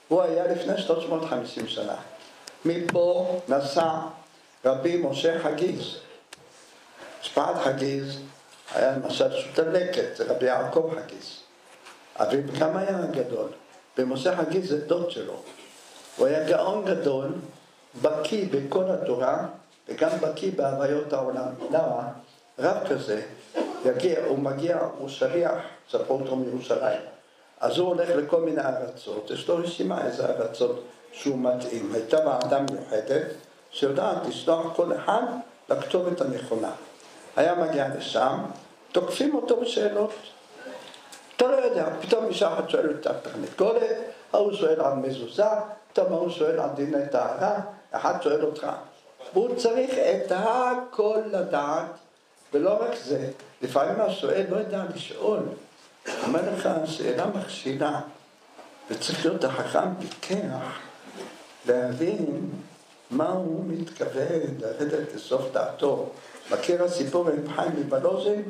הוא היה לפני 350 שנה. מפה נסע רבי משה חגיז. משפחת חגיז היה למשל זה רבי יעקב חגיס. אביו גם היה גדול, ומשה חגיס זה דוד שלו. הוא היה גאון גדול, בקיא בכל התורה, וגם בקיא בהוויות העולם. למה? רב כזה, יגיע, הוא מגיע, הוא שליח, ספרו אותו מירושלים. אז הוא הולך לכל מיני ארצות, יש לו רשימה איזה ארצות שהוא מתאים. הייתה ועדה מיוחדת שיודעת לשלוח כל אחד לכתובת הנכונה. היה מגיע לשם, תוקפים אותו בשאלות. אתה לא יודע, פתאום אישה אחת שואלת על תרנגולת, ההוא שואל על מזוזה, פתאום ההוא שואל על דיני טהרה, אחד שואל אותך. והוא צריך את הכל לדעת, ולא רק זה, לפעמים השואל לא יודע לשאול. אומר לך, שאלה מכשילה, וצריך להיות החכם פיקח, להבין מה הוא מתכוון לרדת לסוף דעתו. מכיר הסיפור עם חיים מבלוזין?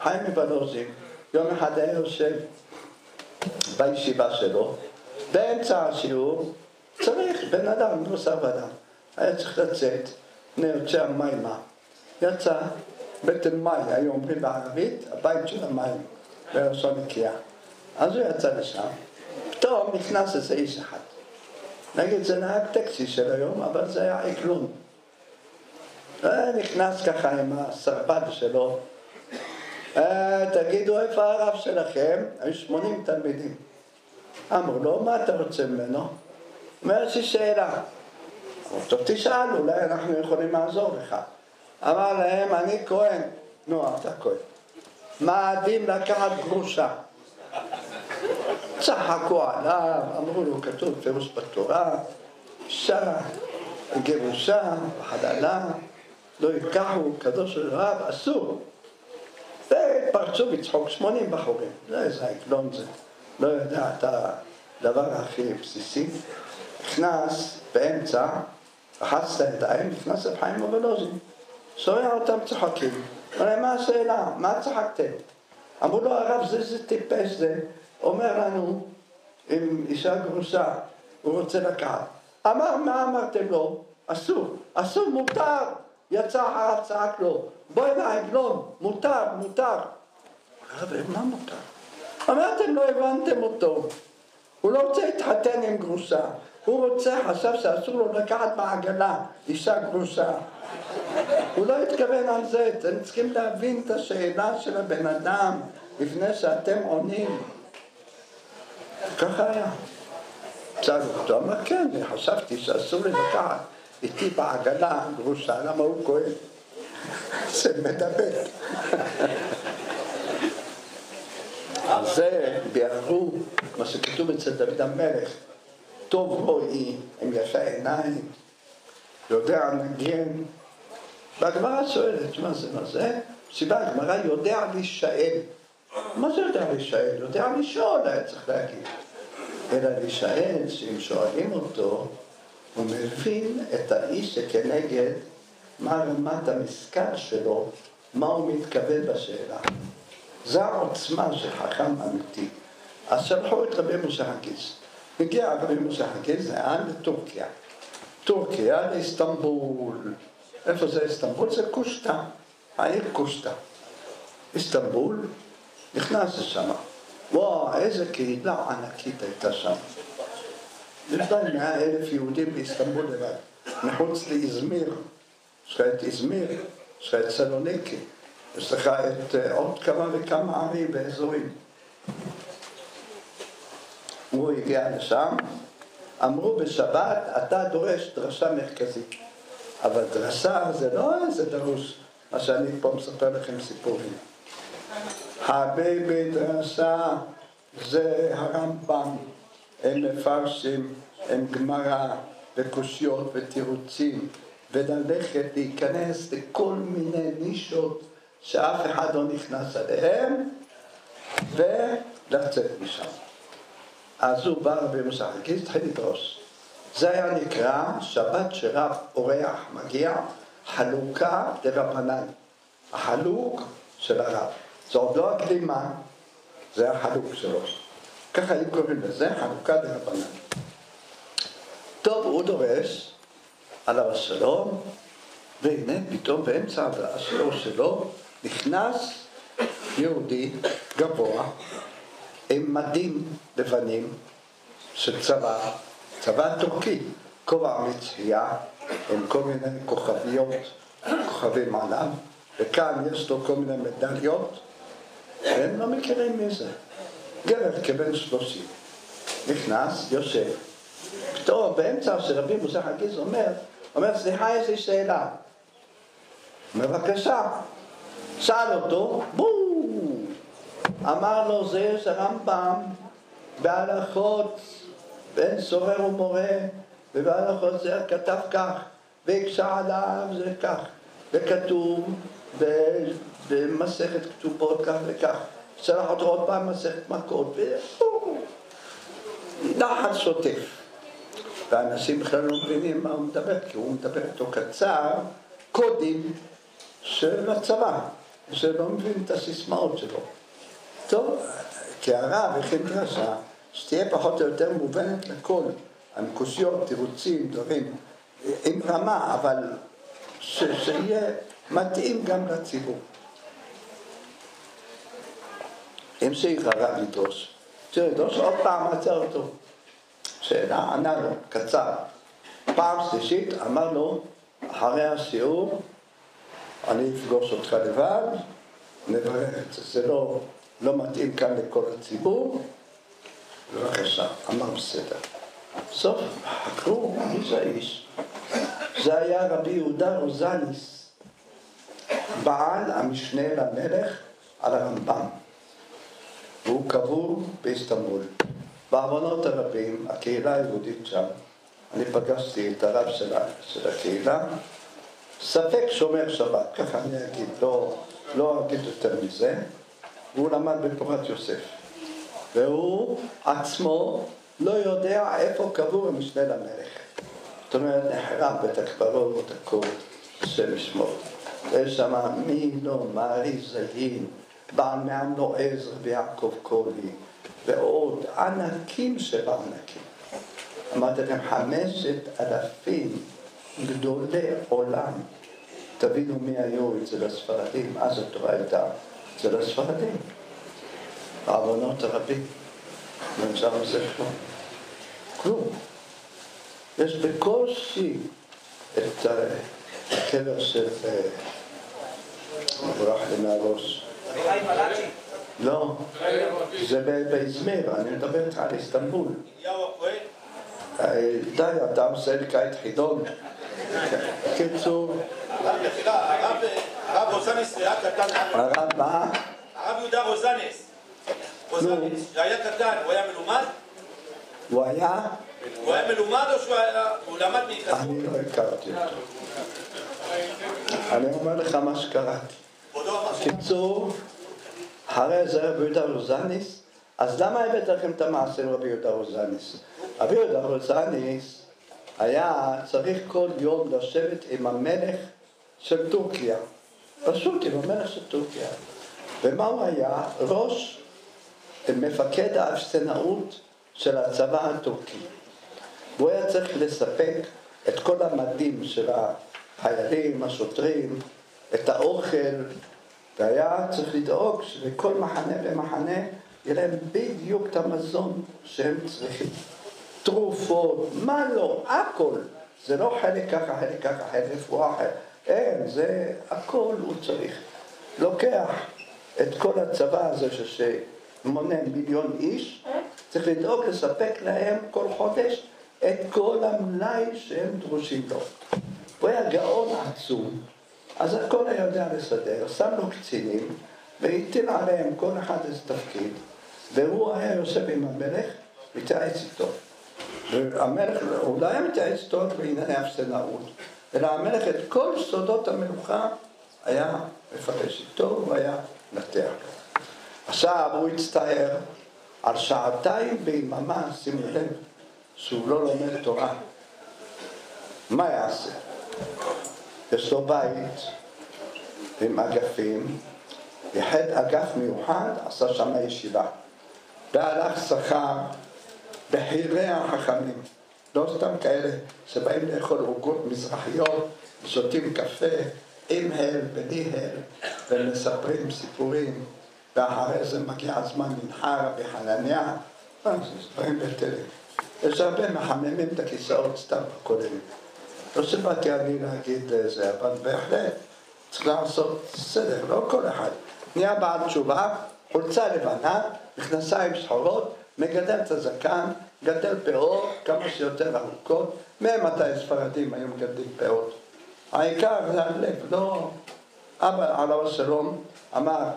חיים מבלוזין, יום אחד היה יושב בישיבה שלו, באמצע השיעור, צריך, בן אדם, לא סב אדם, היה צריך לצאת, יוצא המימה, יצא, בטן מי, היו אומרים בערבית, הבית של המים, בראשון נקייה. אז הוא יצא לשם, פתאום נכנס איזה איש אחד. נגיד זה נהג טקסי של היום, אבל זה היה עגלון. נכנס ככה עם הסרבד שלו, אה, תגידו איפה הרב שלכם? היו 80 תלמידים. אמרו לו, מה אתה רוצה ממנו? אומר, יש לי שאלה. טוב תשאל, אולי אנחנו יכולים לעזור לך. אמר להם, אני כהן. נו, אתה כהן. מאדים לקחת גרושה. צחקו עליו, אמרו לו, כתוב פירוש בתורה, אישה, גירושה, חללה, לא ייקחו, קדוש רב, אסור. ופרצו בצחוק 80 בחורים. זה איזה עגלון זה, לא יודע את הדבר הכי בסיסי. נכנס באמצע, רחץ את הידיים, נכנס לחיים אבולוזין. שומע אותם צוחקים. אומר מה השאלה? מה צחקתם? אמרו לו, הרב, זה זה טיפש זה. אומר לנו, עם אישה גרושה, הוא רוצה לקחת. אמר, מה אמרתם לו? אסור. אסור, מותר. יצא אחריו, צעק לו, בוא אליי, עגלון, מותר, מותר. הרב, מה מותר? אמרתם, לא הבנתם אותו. הוא לא רוצה להתחתן עם גרושה. הוא רוצה, חשב שאסור לו לקחת בעגלה אישה גרושה. הוא לא התכוון על זה, אתם צריכים להבין את השאלה של הבן אדם לפני שאתם עונים. ככה היה. שאלו אותו, אמר כן, חשבתי שאסור לי לקחת איתי בעגלה גרושה, למה הוא כהן? זה מדבר. זה ביארו, מה שכתוב אצל דוד המלך, טוב רואי, עם יפה עיניים, יודע נגן. והגמרא שואלת, מה זה, מה זה? סיבה, הגמרא יודע להישאל. מה זה יודע להישאל? יודע לשאול, היה צריך להגיד. אלא להישאל, שאם שואלים אותו, הוא מבין את האיש שכנגד מה רמת המשכל שלו, מה הוא מתכוון בשאלה. זו העוצמה של חכם אמיתי. אז שלחו את רבי משה הגיס. הגיע רבי משה זה היה לטורקיה. טורקיה לאיסטנבול. איפה זה איסטנבול? זה קושטא, העיר קושטא. איסטנבול, נכנס לשם. וואו, איזה קהילה ענקית הייתה שם. יש להם מאה אלף יהודים באיסטנבול לבד, מחוץ לאזמיר. יש לך את איזמיר, יש לך את סלוניקי, יש לך את אה, עוד כמה וכמה ערים ואזורים. הוא הגיע לשם, אמרו בשבת, אתה דורש דרשה מרכזית. אבל דרשה זה לא איזה דרוש, מה שאני פה מספר לכם סיפורים. הביבי דרשה זה הרמב"ם. הם מפרשים, הם גמרא וקושיות ותירוצים, וללכת להיכנס לכל מיני נישות שאף אחד לא נכנס אליהם, ולצאת משם. אז הוא בא רבי מוסר, התחיל לדרוש. זה היה נקרא שבת שרב אורח מגיע, חלוקה דרבנן. החלוק של הרב. זה עוד לא הקדימה, זה החלוק שלו. ככה היו קוראים לזה חנוכה דרבנן. טוב, הוא דורש עליו השלום, והנה פתאום באמצע השיעור שלו נכנס יהודי גבוה עם מדים לבנים של צבא, צבא טורקי, כובע מצחייה עם כל מיני כוכביות, כוכבים עליו, וכאן יש לו כל מיני מדליות, והם לא מכירים מי זה. גבר כבן שלושים, נכנס, יושב, פתאום באמצע שרבי מוסר חגיז אומר, אומר, סליחה, יש לי שאלה. בבקשה. שאל אותו, בואו. אמר לו, זה יש הרמב"ם בהלכות בין סורר ומורה, ובהלכות זה כתב כך, והקשה עליו זה כך, וכתוב במסכת כתובות כך וכך, שלח אותו עוד פעם מסכת מכות, נחל שוטף. ואנשים בכלל לא מבינים מה הוא מדבר, כי הוא מדבר איתו קצר, קודים של הצבא, שלא מבין את הסיסמאות שלו. טוב, כי הרב הכין דרשה שתהיה פחות או יותר מובנת לכל, הנקושיות, תירוצים, דברים, עם רמה, אבל ש, שיהיה מתאים גם לציבור. המשיך הרב לדרוש. לדרוש עוד פעם עצר אותו. שאלה, ענה לו, קצר. פעם שלישית אמר לו, אחרי השיעור אני אפגוש אותך לבד, נברר את זה. זה לא, לא מתאים כאן לכל הציבור, בבקשה. אמר בסדר. בסוף חקרו מי זה האיש. זה היה רבי יהודה רוזניס, בעל המשנה למלך על הרמב"ם. והוא קבור באיסטנבול. בעוונות הרבים, הקהילה היהודית שם, אני פגשתי את הרב של, של הקהילה, ספק שומר שבת, ככה אני אגיד, לא, לא אגיד יותר מזה, והוא למד בפורת יוסף. והוא עצמו לא יודע איפה קבור המשנה למלך. זאת אומרת, נחרב בית הקברות, הכל, השם ישמור. ויש שם מינו, זהין, בעל מעמלו עזר ויעקב קולי, ועוד ענקים של ענקים. אמרתי לכם, חמשת אלפים גדולי עולם. תבינו מי היו אצל הספרדים, אז התורה הייתה אצל הספרדים. בעוונות הרבים. נמצא מזה כלום. יש בקושי את הקבר של... ברח לי מהראש. לא, זה באזמיר, אני מדבר איתך על איסטנבול. די, אתה עושה לי כעת חידון. קיצור... הרב רוזנס היה קטן. הרב מה? הרב יהודה רוזנס. רוזנס, שהיה קטן, הוא היה מלומד? הוא היה? הוא היה מלומד או שהוא למד מהתנדבות? אני לא הכרתי אותו. אני אומר לך מה שקראתי. קיצור, הרי זה רבי יהודה רוזניס, אז למה הבאת לכם את המעשה עם רבי יהודה רוזניס? רבי יהודה רוזניס היה צריך כל יום לשבת עם המלך של טורקיה, פשוט עם המלך של טורקיה. ומה הוא היה? ראש מפקד האפסנאות של הצבא הטורקי. והוא היה צריך לספק את כל המדים של החיילים, השוטרים, את האוכל, והיה צריך לדאוג שלכל מחנה ומחנה יהיה להם בדיוק את המזון שהם צריכים. תרופות, מה לא, הכל. זה לא חלק ככה, חלק ככה, חלק רפואה אחרת. אין, זה הכל הוא צריך. לוקח את כל הצבא הזה שמונה מיליון איש, צריך לדאוג לספק להם כל חודש את כל המלאי שהם דרושים לו. הוא היה גאון עצום, אז הכל היה יודע לסדר, שם לו קצינים והטיל עליהם כל אחד איזה תפקיד, והוא היה יושב עם המלך, מתייעץ איתו. והמלך, הוא לא היה מתייעץ איתו בענייני אפסנאות, אלא המלך את כל סודות המלוכה היה מפרש איתו, הוא היה נתח. עכשיו הוא הצטער על שעתיים ביממה, שימו לב, שהוא לא לומד תורה. מה יעשה? יש לו בית עם אגפים, יחד אגף מיוחד, עשה שם ישיבה. והלך שכר בחירי החכמים, לא סתם כאלה שבאים לאכול עוגות מזרחיות, שותים קפה עם הל, בלי הל, ומספרים סיפורים, ואחרי זה מגיע הזמן מנחה רבי זה דברים בטלים. יש הרבה מחממים את הכיסאות סתם בכוללים. לא שבאתי אני להגיד זה, אבל בהחלט צריך לעשות סדר, לא כל אחד. נהיה בעל תשובה, חולצה לבנה, מכנסיים שחורות, מגדל את הזקן, גדל פאות כמה שיותר ארוכות, ממתי הספרדים היו מגדלים פאות? העיקר זה הלב, לא... אבא עליו השלום אמר,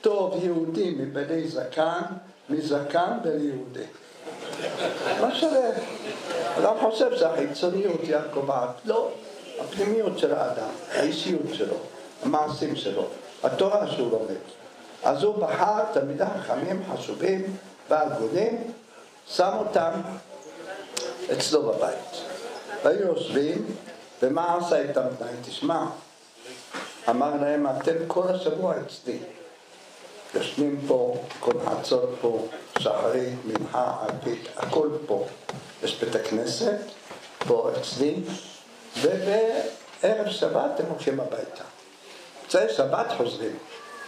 טוב יהודי מבני זקן, מזקן וליהודי. מה שווה? אדם חושב שהחיצוניות היא הקובעת. לא, הפנימיות של האדם, האישיות שלו, המעשים שלו, התורה שהוא לומד. אז הוא בחר תלמידי חכמים חשובים והגונים, שם אותם אצלו בבית. והיו יושבים, ומה עשה איתם תנאי? תשמע, אמר להם, אתם כל השבוע אצלי. יושבים פה, כל חצות פה, שחרית, מנחה, ערבית, הכל פה. יש בית הכנסת, פה אצלי, ובערב שבת הם הולכים הביתה. מוצאי שבת חוזרים.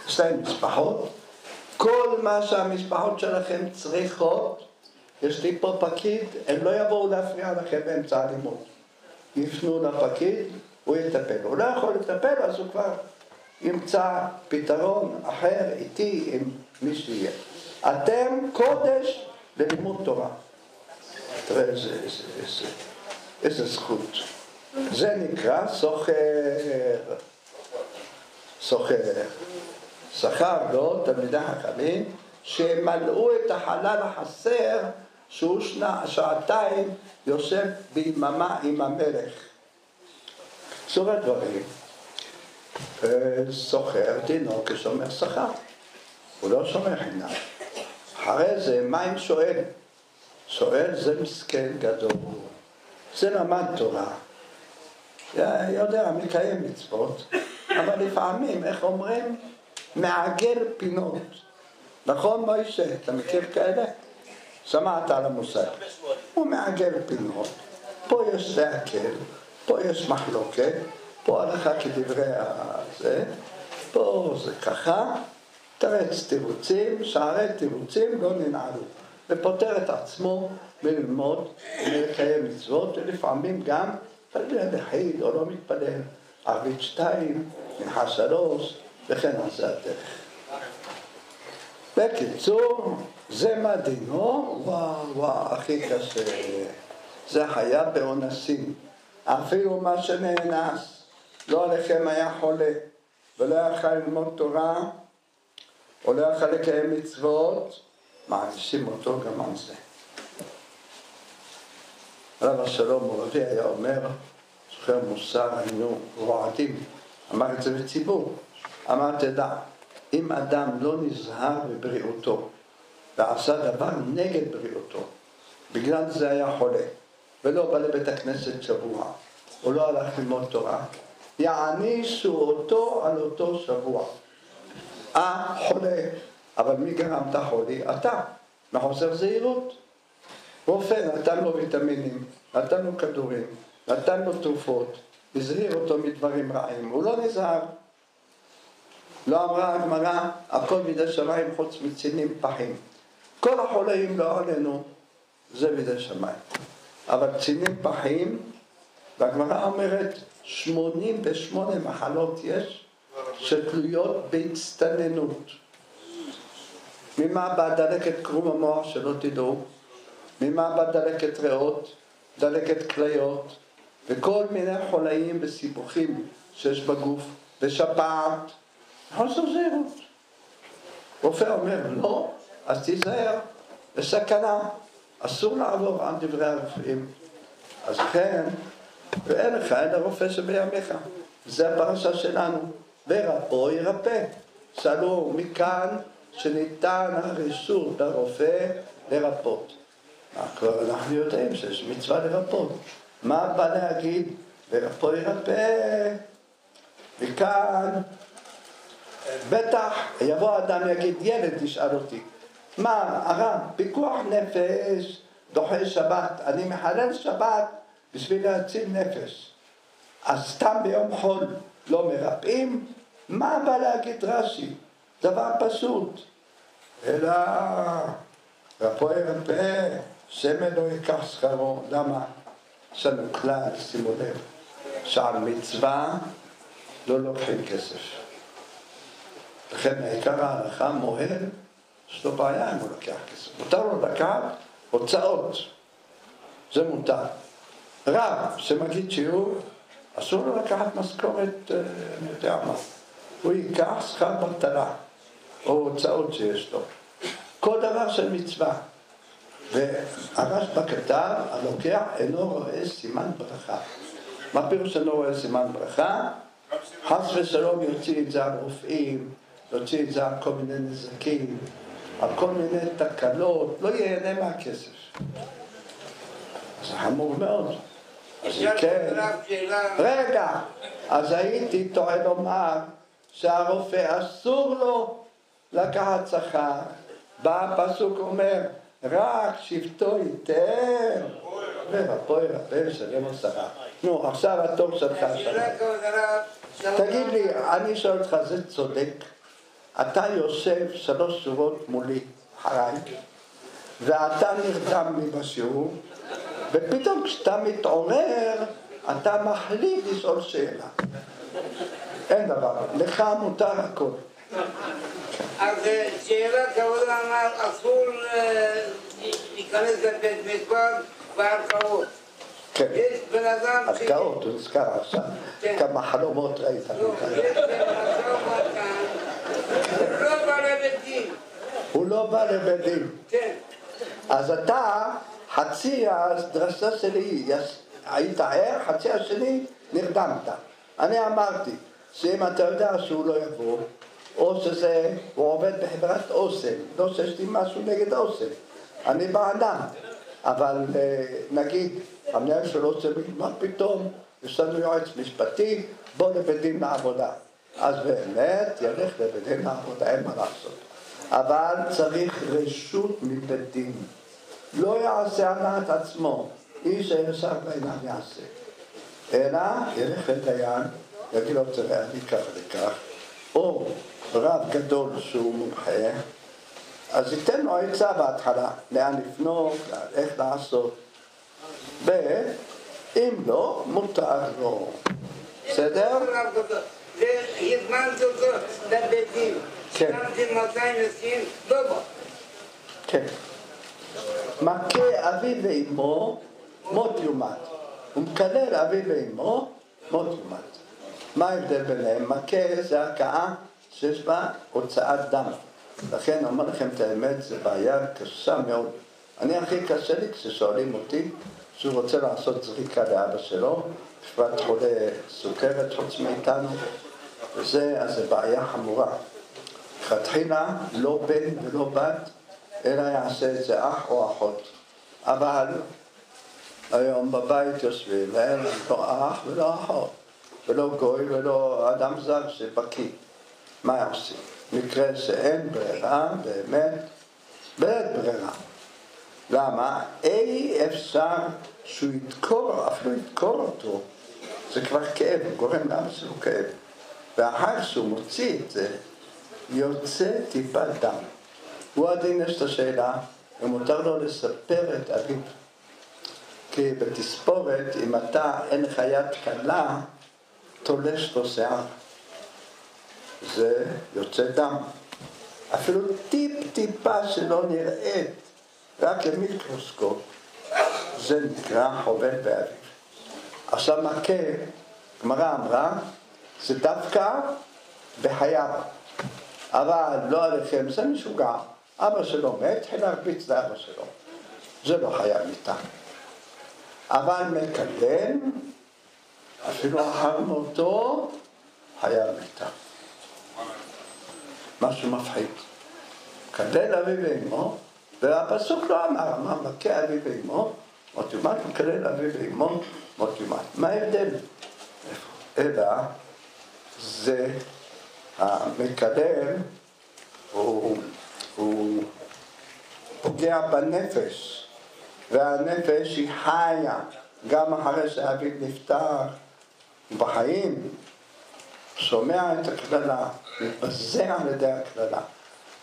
יש להם משפחות, כל מה שהמשפחות שלכם צריכות, יש לי פה פקיד, הם לא יבואו להפריע לכם באמצע הלימוד. יפנו לפקיד, הוא יטפל. הוא לא יכול לטפל, אז הוא כבר ימצא פתרון אחר איתי עם מי שיהיה. אתם קודש ללימוד תורה. תראה איזה, איזה, איזה, איזה זכות. זה נקרא סוחר. סוחר. שכר לו תלמידי חכמים שמלאו את החלל החסר שהוא שנה, שעתיים יושב ביממה עם המלך. קצור הדברים, סוחר דינו כשומר שכר, הוא לא שומר חינם. אחרי זה, מה אם שואל? שואל זה מסכן גדול, זה למד תורה, יודע, מקיים מצוות, אבל לפעמים, איך אומרים? מעגל פינות. נכון, מוישה? אתה מכיר כאלה? שמעת על המושג. הוא מעגל פינות. פה יש להקל, פה יש מחלוקת, פה הלכה כדברי הזה, פה זה ככה, תרץ תירוצים, שערי תירוצים לא ננעלו. ופותר את עצמו מללמוד ומלקיים מצוות, ולפעמים גם מתפלל יחיד או לא מתפלל, ערבית שתיים, מנחה שלוש, וכן על הדרך. בקיצור, זה מה דינו, וואו וואו, הכי קשה. זה היה באונסים. אפילו מה שנאנס, לא עליכם היה חולה, ולא יכל ללמוד תורה, או לא יכל לקיים מצוות, מענישים אותו גם על זה. רב השלום מורבי היה אומר, זוכר מוסר היינו רועדים, אמר את זה בציבור. אמר תדע, אם אדם לא נזהר בבריאותו ועשה דבר נגד בריאותו, בגלל זה היה חולה, ולא בא לבית הכנסת שבוע, או לא הלך ללמוד תורה, יענישו אותו על אותו שבוע. אה, חולה, אבל מי גרם את החולי? אתה, מחוסר זהירות. רופא נתן לו ויטמינים, נתן לו כדורים, נתן לו תרופות, הזהיר אותו מדברים רעים, הוא לא נזהר. לא אמרה הגמרא, הכל בידי שמיים חוץ מצינים פחים. כל החולאים לא עלינו, זה בידי שמיים. אבל צינים פחים, והגמרא אומרת, 88 מחלות יש שתלויות בהצטננות. ממה באה דלקת קרום המוח שלא תדעו? ממה באה דלקת ריאות, דלקת כליות, וכל מיני חולאים וסיבוכים שיש בגוף, ושפעת. חוסר זהירות. רופא אומר, לא, אז תיזהר, יש סכנה, אסור לעבור על דברי הרופאים. אז כן, ואין לך אלא רופא שבימיך. זה הפרשה שלנו. ורפו ירפא. שאלו מכאן שניתן הרשות לרופא לרפות. אנחנו יודעים שיש מצווה לרפות. מה בא להגיד? ורפו ירפא. מכאן בטח יבוא אדם יגיד, ילד ישאל אותי, מה הרב, פיקוח נפש, דוחה שבת, אני מחלל שבת בשביל להציל נפש. אז סתם ביום חול לא מרפאים? מה בא להגיד רש"י? דבר פשוט. אלא רפו ירפא, שמן לא ייקח שכרו. למה? יש לנו כלל, שימו לב, שעל מצווה לא לוקחים כסף. לכן בעיקר ההלכה מוהל, יש לו בעיה אם הוא לוקח כסף. מותר לו לקחת הוצאות, זה מותר. רב שמגיד שיעור, אסור לו לקחת משכורת, אה, אני יודע מה. הוא ייקח שכר בטלה, או הוצאות שיש לו. כל דבר של מצווה. והרשב"א כתב, הלוקח אינו רואה סימן ברכה. מה פירוש אינו רואה סימן ברכה? חס ושלום יוציא את זה על רופאים, יוציא את זה על כל מיני נזקים, על כל מיני תקלות, לא ייהנה מהכסף. זה חמור מאוד. אז כן, רגע, אז הייתי טועה לומר שהרופא אסור לו לקחת שכר. בא הפסוק אומר, רק שבטו ייתן, ורפוי רפא שלם עשרה. נו, עכשיו התור שלך. תגיד לי, אני שואל אותך, זה צודק? אתה יושב שלוש שורות מולי, אחריי, ואתה נרדם לי בשיעור, ופתאום כשאתה מתעורר, אתה מחליט לשאול שאלה. אין דבר, לך מותר הכל. אז שאלה כבוד אמר, אסור להיכנס לבית משפט בערכאות. כן. יש בן אדם. ערכאות, הוא נזכר עכשיו, כן. כמה חלומות ראית. לא, יש בן אדם הוא לא בא לבית דין. הוא לא בא לבית דין. כן. אז אתה, חצי הדרשה שלי, היית ער, חצי השני נרדמת. אני אמרתי שאם אתה יודע שהוא לא יבוא, או שזה, הוא עובד בחברת אוסם, לא שיש לי משהו נגד אוסם, אני בעדם, אבל אה, נגיד, המנהל של אוסם, מה פתאום, יש לנו יועץ משפטי, בוא לבית דין לעבודה. אז באמת ילך לבית דין לעבודה, אין מה לעשות. אבל צריך רשות מבית דין. לא יעשה הנעת עצמו, איש הישר בעיניו יעשה. אלא ילך לדיין, יגיד לו, תראה, אני כך וכך, או רב גדול שהוא מומחה, אז ייתן לו עצה בהתחלה, לאן לפנות, איך לעשות. ואם לא, מותר לו. בסדר? זה הזמנתי אותו לבית דין. כן. שמתי 200 נשים, בא. כן. מכה אבי ואמו, מות יומת. הוא מקלל אבי ואמו, מות יומת. מה ההבדל ביניהם? מכה זה הכאה שיש בה הוצאת דם. לכן אומר לכם את האמת, זו בעיה קשה מאוד. אני הכי קשה לי כששואלים אותי שהוא רוצה לעשות זריקה לאבא שלו, בפרט חולה סוכרת חוץ מאיתנו, וזה, אז זו בעיה חמורה. לכתחילה לא בן ולא בת, אלא יעשה את זה אח או אחות. אבל היום בבית יושבים, ואין לא אח ולא אחות, ולא גוי ולא אדם זר שבקיא. מה עושים? מקרה שאין ברירה, באמת, בלית ברירה. למה? אי אפשר שהוא ידקור, אפילו ידקור אותו, זה כבר כאב, הוא גורם לאבא שלו כאב. ואחר שהוא מוציא את זה, יוצא טיפת דם. הוא הדין יש את השאלה, אם מותר לו לספר את אביו. כי בתספורת, אם אתה, אין לך יד קלה, תולש לו שיער. זה יוצא דם. אפילו טיפ-טיפה שלא נראית, רק למיקרוסקופ, זה נקרא חובל באביו. עכשיו מכה, גמרא אמרה, זה דווקא בחייו. אבל לא עליכם, זה משוגע. אבא שלו מת, התחיל להרביץ לאבא שלו. זה לא חייב מיתה. אבל מקדם, אפילו אחר מותו, חייב מיתה. משהו מפחיד. מקלל אבי ואמו, והפסוק לא אמר, אמר מכה אבי ואמו, מות יומת, מקלל אבי ואמו, מות יומת. מה ההבדל? אלא זה המקלל הוא, הוא פוגע בנפש, והנפש היא חיה גם אחרי שאביו נפטר בחיים, שומע את הקללה, מתבזה על ידי הקללה,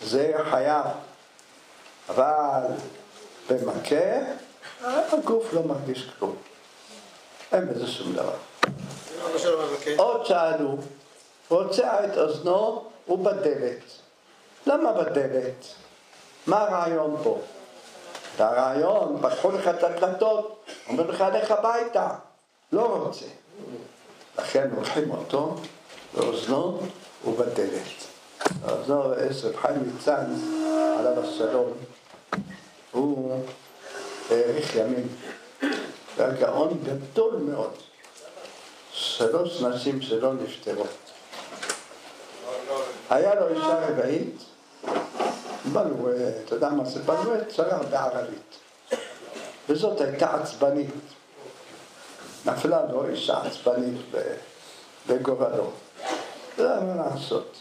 זה חייב. אבל במכה, הגוף לא מרגיש כלום, אין בזה שום דבר. עוד שאלו, רוצה את אוזנו ובדלת. למה בדלת? מה הרעיון פה? הרעיון, פתחו לך את הדלתות, אומר לך, לך הביתה. לא רוצה. לכן לוקחים אותו באוזנו ובדלת. האוזנו רב חיים מצאנז, עליו השלום, הוא האריך ימים. והיה גאון גדול מאוד. שלוש נשים שלא נפטרו. היה לו אישה רבעית, בנו, אתה יודע מה זה בנו? צרה בערבית. וזאת הייתה עצבנית. נפלה לו אישה עצבנית בגורלו. לא היה מה לעשות.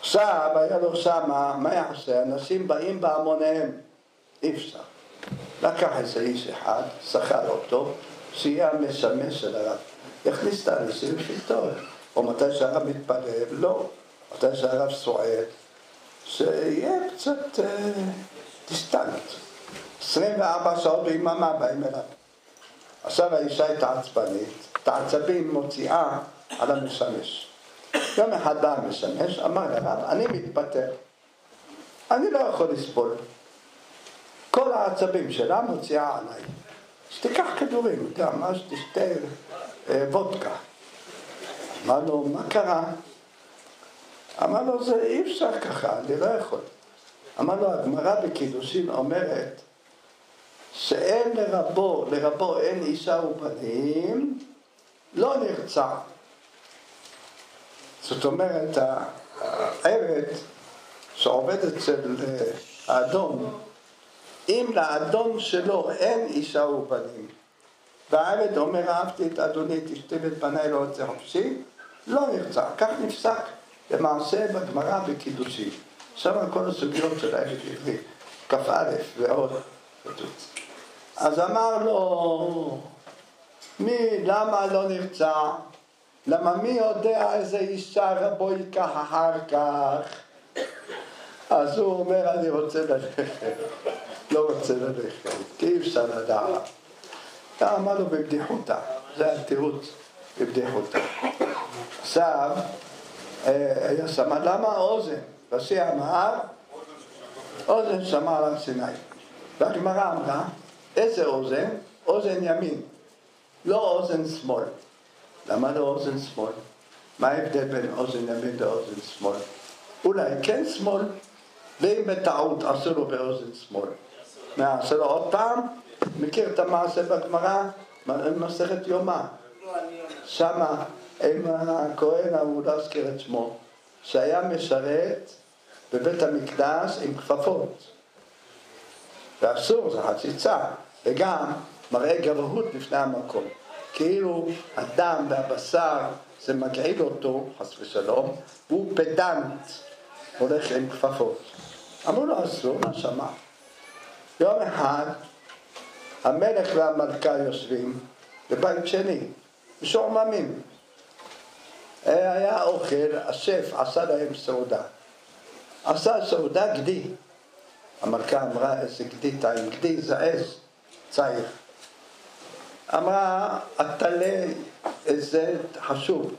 עכשיו היה לו שמה, מה יעשה? אנשים באים בהמוניהם. אי אפשר. לקח איזה איש אחד, שכר אותו, שיהיה המשמש של הרב. יכניס את האנשים בשביל או מתי שהרב מתפלל, לא. מתי שהרב סועד, שיהיה קצת אה, דיסטנט. 24 שעות ביממה באים אליו. עכשיו האישה הייתה עצבנית, את העצבים מוציאה על המשמש. יום אחד בא המשמש, אמר לרב, אני מתפטר. אני לא יכול לסבול. כל העצבים שלה מוציאה עליי. שתיקח כדורים, גם, מה שתשתה אה, וודקה. אמר לו, מה קרה? אמר לו, זה אי אפשר ככה, אני לא יכול. אמר לו, הגמרא בקידושין אומרת שאין לרבו, לרבו אין אישה ובנים, לא נרצע. זאת אומרת, העבד שעובד אצל אה, האדון, אם לאדון שלו אין אישה ובנים, והעבד אומר, אהבתי את אדוני, את בניי לא יוצא חופשי, לא נרצע. כך נפסק למעשה בגמרא בקידושין. שם כל הסוגיות של העבד עברי, כ"א ועוד. אז אמר לו, מי, למה לא נרצע? למה מי יודע איזה אישה רבו ייקח אחר כך? אז הוא אומר, אני רוצה ללכת. לא רוצה ללכת, כי אי אפשר לדעת. אתה אמר לו בבדיחותא, זה התירוץ בבדיחותא. עכשיו, אה, היה שמע, למה אוזן? רש"י אמר, אוזן שמע על הר סיני. והגמרא אמרה, איזה אוזן? אוזן ימין, לא אוזן שמאל. למה לא אוזן שמאל? מה ההבדל בין אוזן ימין לאוזן שמאל? אולי כן שמאל, ואם בטעות עשו לו באוזן שמאל. מה, עשו לו עוד פעם? מכיר את המעשה בגמרא? במסכת יומא. שמה, עם הכהן ההוא, לא אזכיר את שמו, שהיה משרת בבית המקדש עם כפפות. ואסור, זה חציצה, וגם מראה גבהות לפני המקום. כאילו הדם והבשר זה מגעיל אותו, חס ושלום, והוא פדנט, הולך עם כפפות. אמרו לו אסור, לא שמע. יום אחד המלך והמלכה יושבים בבית שני, משועממים. היה אוכל, השף עשה להם סעודה. עשה סעודה גדי. המלכה אמרה איזה גדי טעים, גדי זה עז, צעיר. אמרה, הטלה איזה חשוב.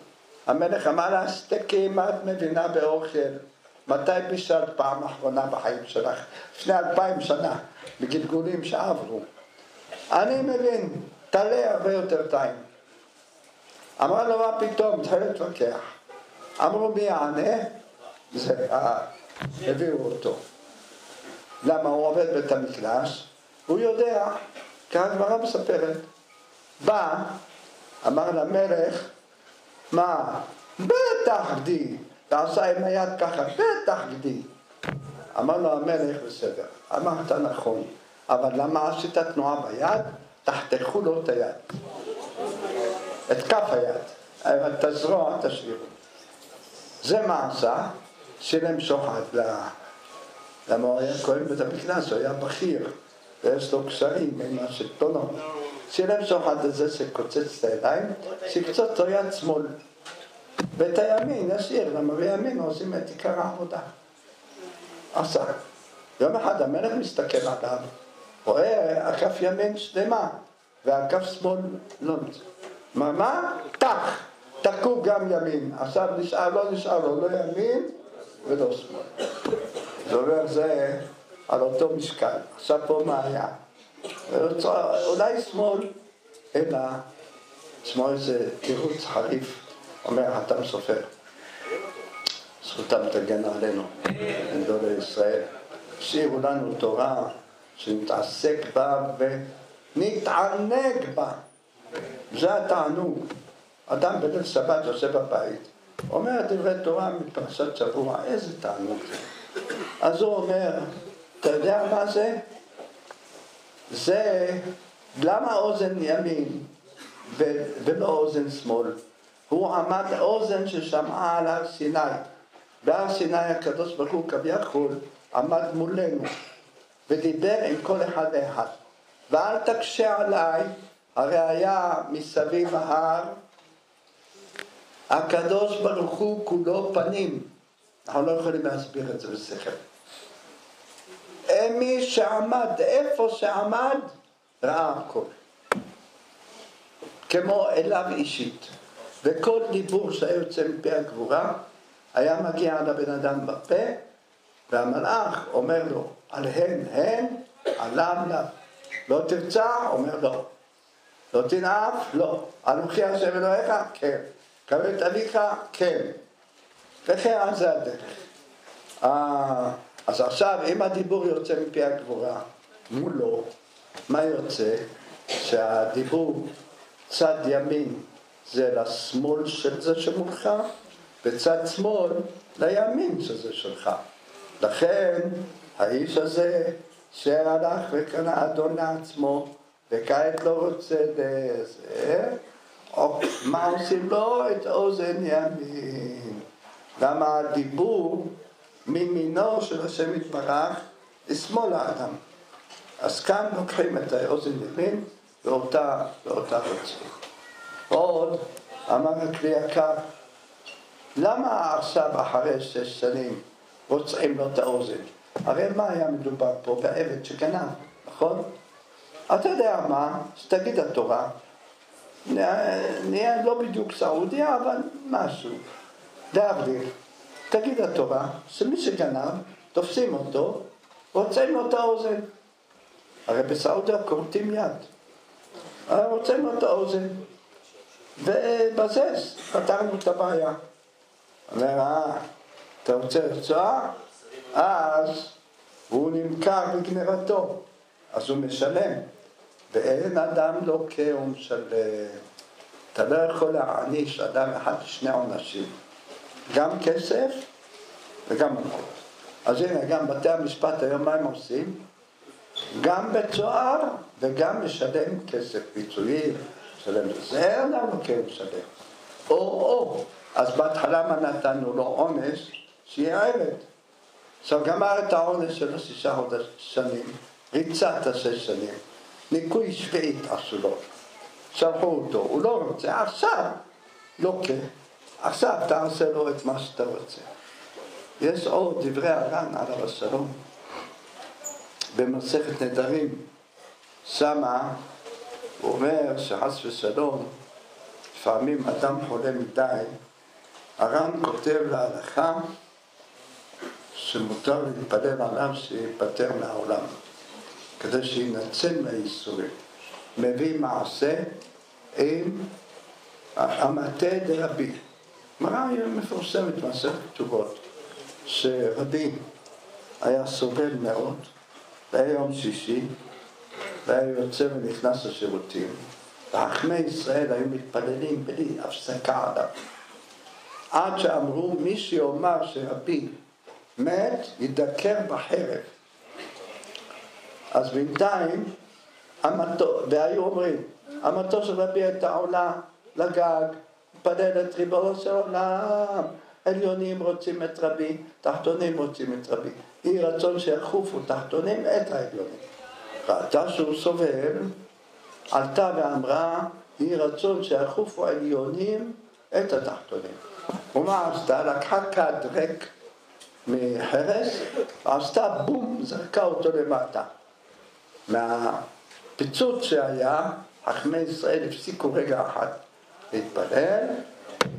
המלך אמר לה, סטקי, מה את מבינה באוכל? מתי בישלת פעם אחרונה בחיים שלך? לפני אלפיים שנה, בגלגולים שעברו. אני מבין, טלה הרבה יותר טעים. אמרה לו, מה פתאום? התחיל להתווכח. אמרו, מי יענה? זה, הביאו אותו. למה הוא עובד בית המקדש? הוא יודע, כך הגמרא מספרת. בא, אמר למלך, מה? בטח גדי. ועשה עם היד ככה, בטח גדי. אמר לו המלך, בסדר, אמרת נכון, אבל למה עשית תנועה ביד? תחתכו לו את היד. את כף היד. אבל את הזרוע תשאירו. זה מה עשה? שילם שוחד ל... למה הוא היה כהן בית המקדש, הוא היה בכיר, ויש לו קשרים עם השלטונות. שילם שוחד לזה שקוצץ את הידיים, שיקצוץ לו יד שמאל. ואת הימין ישאיר, למה בימין עושים את עיקר העבודה. עשה. יום אחד המלך מסתכל עליו, רואה הכף ימין שלמה, והכף שמאל לא. מה? מה? טח, תקעו גם ימין. עכשיו נשאר, לא נשאר לו, לא ימין ולא שמאל. זה אומר זה על אותו משקל. עכשיו פה מה היה? אולי שמאל, אלא שמאל זה תירוץ חריף, אומר החתם סופר. זכותם תגן עלינו, גדולי ישראל. השאירו לנו תורה שנתעסק בה ונתענג בה. זה התענוג. אדם בליל שבת יושב בבית, אומר דברי תורה מפרשת שבוע, איזה תענוג זה. אז הוא אומר, אתה יודע מה זה? זה למה אוזן ימין ולא אוזן שמאל? הוא עמד אוזן ששמעה על הר סיני. בהר סיני הקדוש ברוך הוא כביכול עמד מולנו ודיבר עם כל אחד ואחד. ואל תקשה עליי, הרי היה מסביב ההר הקדוש ברוך הוא כולו פנים. אנחנו לא יכולים להסביר את זה בשכל. מי שעמד, איפה שעמד, ראה הכל. כמו אליו אישית. וכל דיבור שהיה יוצא מפי הגבורה, היה מגיע לבן אדם בפה, והמלאך אומר לו, על הן הן, עליו לאו. לא תרצה? אומר לא. לא תנאף? לא. אנוכי השם אלוהיך? כן. קבל את אביך? כן. וכן על זה הדרך. אז עכשיו, אם הדיבור יוצא מפי הגבורה מולו, מה יוצא? שהדיבור צד ימין זה לשמאל של זה שמולך, וצד שמאל לימין של זה שלך. לכן האיש הזה שהלך וקנה אדון לעצמו וכעת לא רוצה לזה, מה עושים לו? את אוזן ימין. למה הדיבור מימינו של השם יתברך לשמאל האדם. אז כאן לוקחים את האוזן ימין ואותה, ואותה רוצים. עוד אמר הכלי יקר, למה עכשיו אחרי שש שנים רוצים לו את האוזן? הרי מה היה מדובר פה? בעבד שגנב, נכון? אתה יודע מה, אז תגיד התורה, נהיה לא בדיוק סעודיה, אבל משהו, להבדיל. תגיד התורה, שמי שגנב, תופסים אותו, רוצים לו את האוזן. הרי בסעודיה כורתים יד. רוצים לו את האוזן. ובזה פתרנו את הבעיה. אומר, אה, אתה רוצה לרצוע? אז הוא נמכר בגנרתו, אז הוא משלם. ואין אדם לוקה ומשלם. אתה לא יכול להעניש אדם אחד לשני עונשים. גם כסף וגם מלכות. אז הנה, גם בתי המשפט היום מה הם עושים? גם בצוהר וגם משלם כסף פיצויים, משלם זה, למה כן משלם? או או, אז בהתחלה מה נתנו לו עונש? שיהיה עבד. עכשיו גמר את העונש שלו שישה שנים, ריצה את השש שנים, ניקוי שביעית עשו לו, שלחו אותו, הוא לא רוצה, עכשיו לא עכשיו תעשה לו את מה שאתה רוצה. יש עוד דברי הר"ן עליו השלום במסכת נדרים, שמה הוא אומר שחס ושלום לפעמים אדם חולה מדי, הר"ן כותב להלכה שמותר להתפלל עליו שיפטר מהעולם כדי שינצל מהייסורים. מביא מעשה עם המטה דרבי גמרא מפורסמת במסכת כתובות, שרבי היה סובל מאוד, והיה יום שישי, והיה יוצא ונכנס לשירותים, וחכמי ישראל היו מתפללים בלי הפסקה עליו. עד שאמרו, מי שיאמר שרבי מת, ידקר בחרב. אז בינתיים, המטו, והיו אומרים, המטוס של רבי הייתה עולה לגג, מתפלל את ריבונו של עולם. עליונים רוצים את רבי, תחתונים רוצים את רבי. יהי רצון שיחופו תחתונים את העליונים. ראתה שהוא סובל, עלתה ואמרה, יהי רצון שיחופו עליונים את התחתונים. ומה עשתה? לקחה כד ריק מחרס, עשתה בום, זרקה אותו למטה. מהפיצוץ שהיה, חכמי ישראל הפסיקו רגע אחד להתפלל,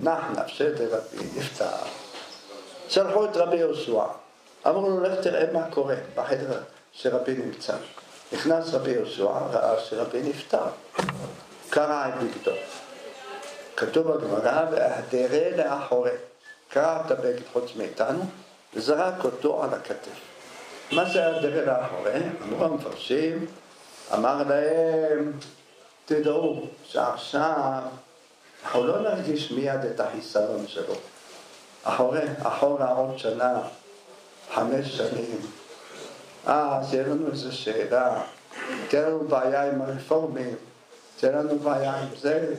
נח נפשי דרבי, נפטר. שלחו את רבי יהושע, אמרו לו, לך תראה מה קורה בחדר שרבי נמצא. נכנס רבי יהושע, ראה שרבי נפטר. קרע את בגדו. כתוב בגמרא, והדרה לאחורי. קרע את הבגד חוץ מאיתנו, וזרק אותו על הכתף. מה זה הדרה לאחורי? אמרו המפרשים, אמר להם, תדעו שעכשיו אנחנו לא נרגיש מיד את החיסרון שלו. אחורי, אחורה עוד שנה, חמש שנים, אז יהיה לנו איזו שאלה, תהיה לנו בעיה עם הרפורמים, תהיה לנו בעיה עם זה,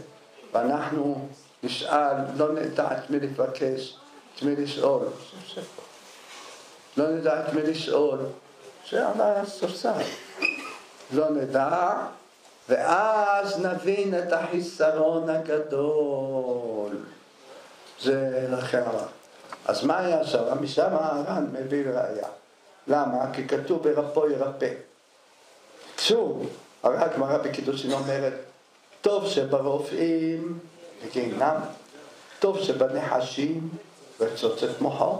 ואנחנו נשאל, לא נדע את מי לבקש, את מי לשאול. לא נדע את מי לשאול, שעל הספסל. לא נדע, ואז נבין את החיסרון הגדול. זה אמר. אז מה היה שם? משם הר"ן מביא ראייה. למה? כי כתוב ברפו ירפא. שוב, הרי הגמרא בקידושין אומרת, טוב שברופאים בגיהינם, טוב שבנחשים וצוצת מוחו,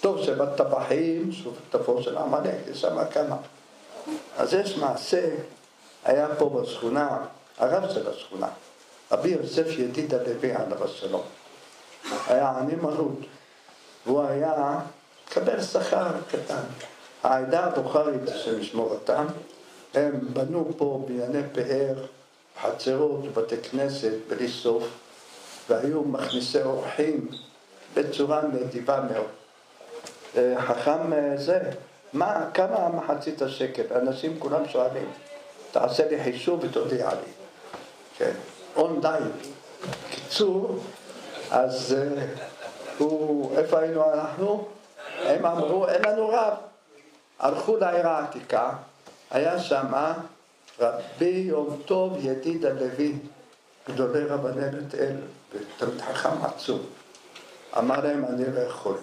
טוב שבטבחים שותפו של עמלק, יש שם כמה. אז יש מעשה, היה פה בשכונה, הרב של השכונה, רבי יוסף ידיד הלוי עליו השלום. היה עני מרוד, והוא היה מקבל שכר קטן. העדה הבוכרית, השם ישמור אותם, הם בנו פה בנייני פאר, חצרות, בתי כנסת, בלי סוף, והיו מכניסי אורחים בצורה נדיבה מאוד. אה, חכם אה, זה, מה, כמה מחצית השקל? אנשים כולם שואלים, תעשה לי חישוב ותודיע לי. כן, אונליין. קיצור, אז אה, הוא, איפה היינו אנחנו? הם אמרו, אין לנו רב. הלכו לעיר העתיקה, היה שמה רבי יום טוב ידיד הלוי, גדולי רבני בית אל, ותלמיד חכם עצום. אמר להם, אני לא יכול.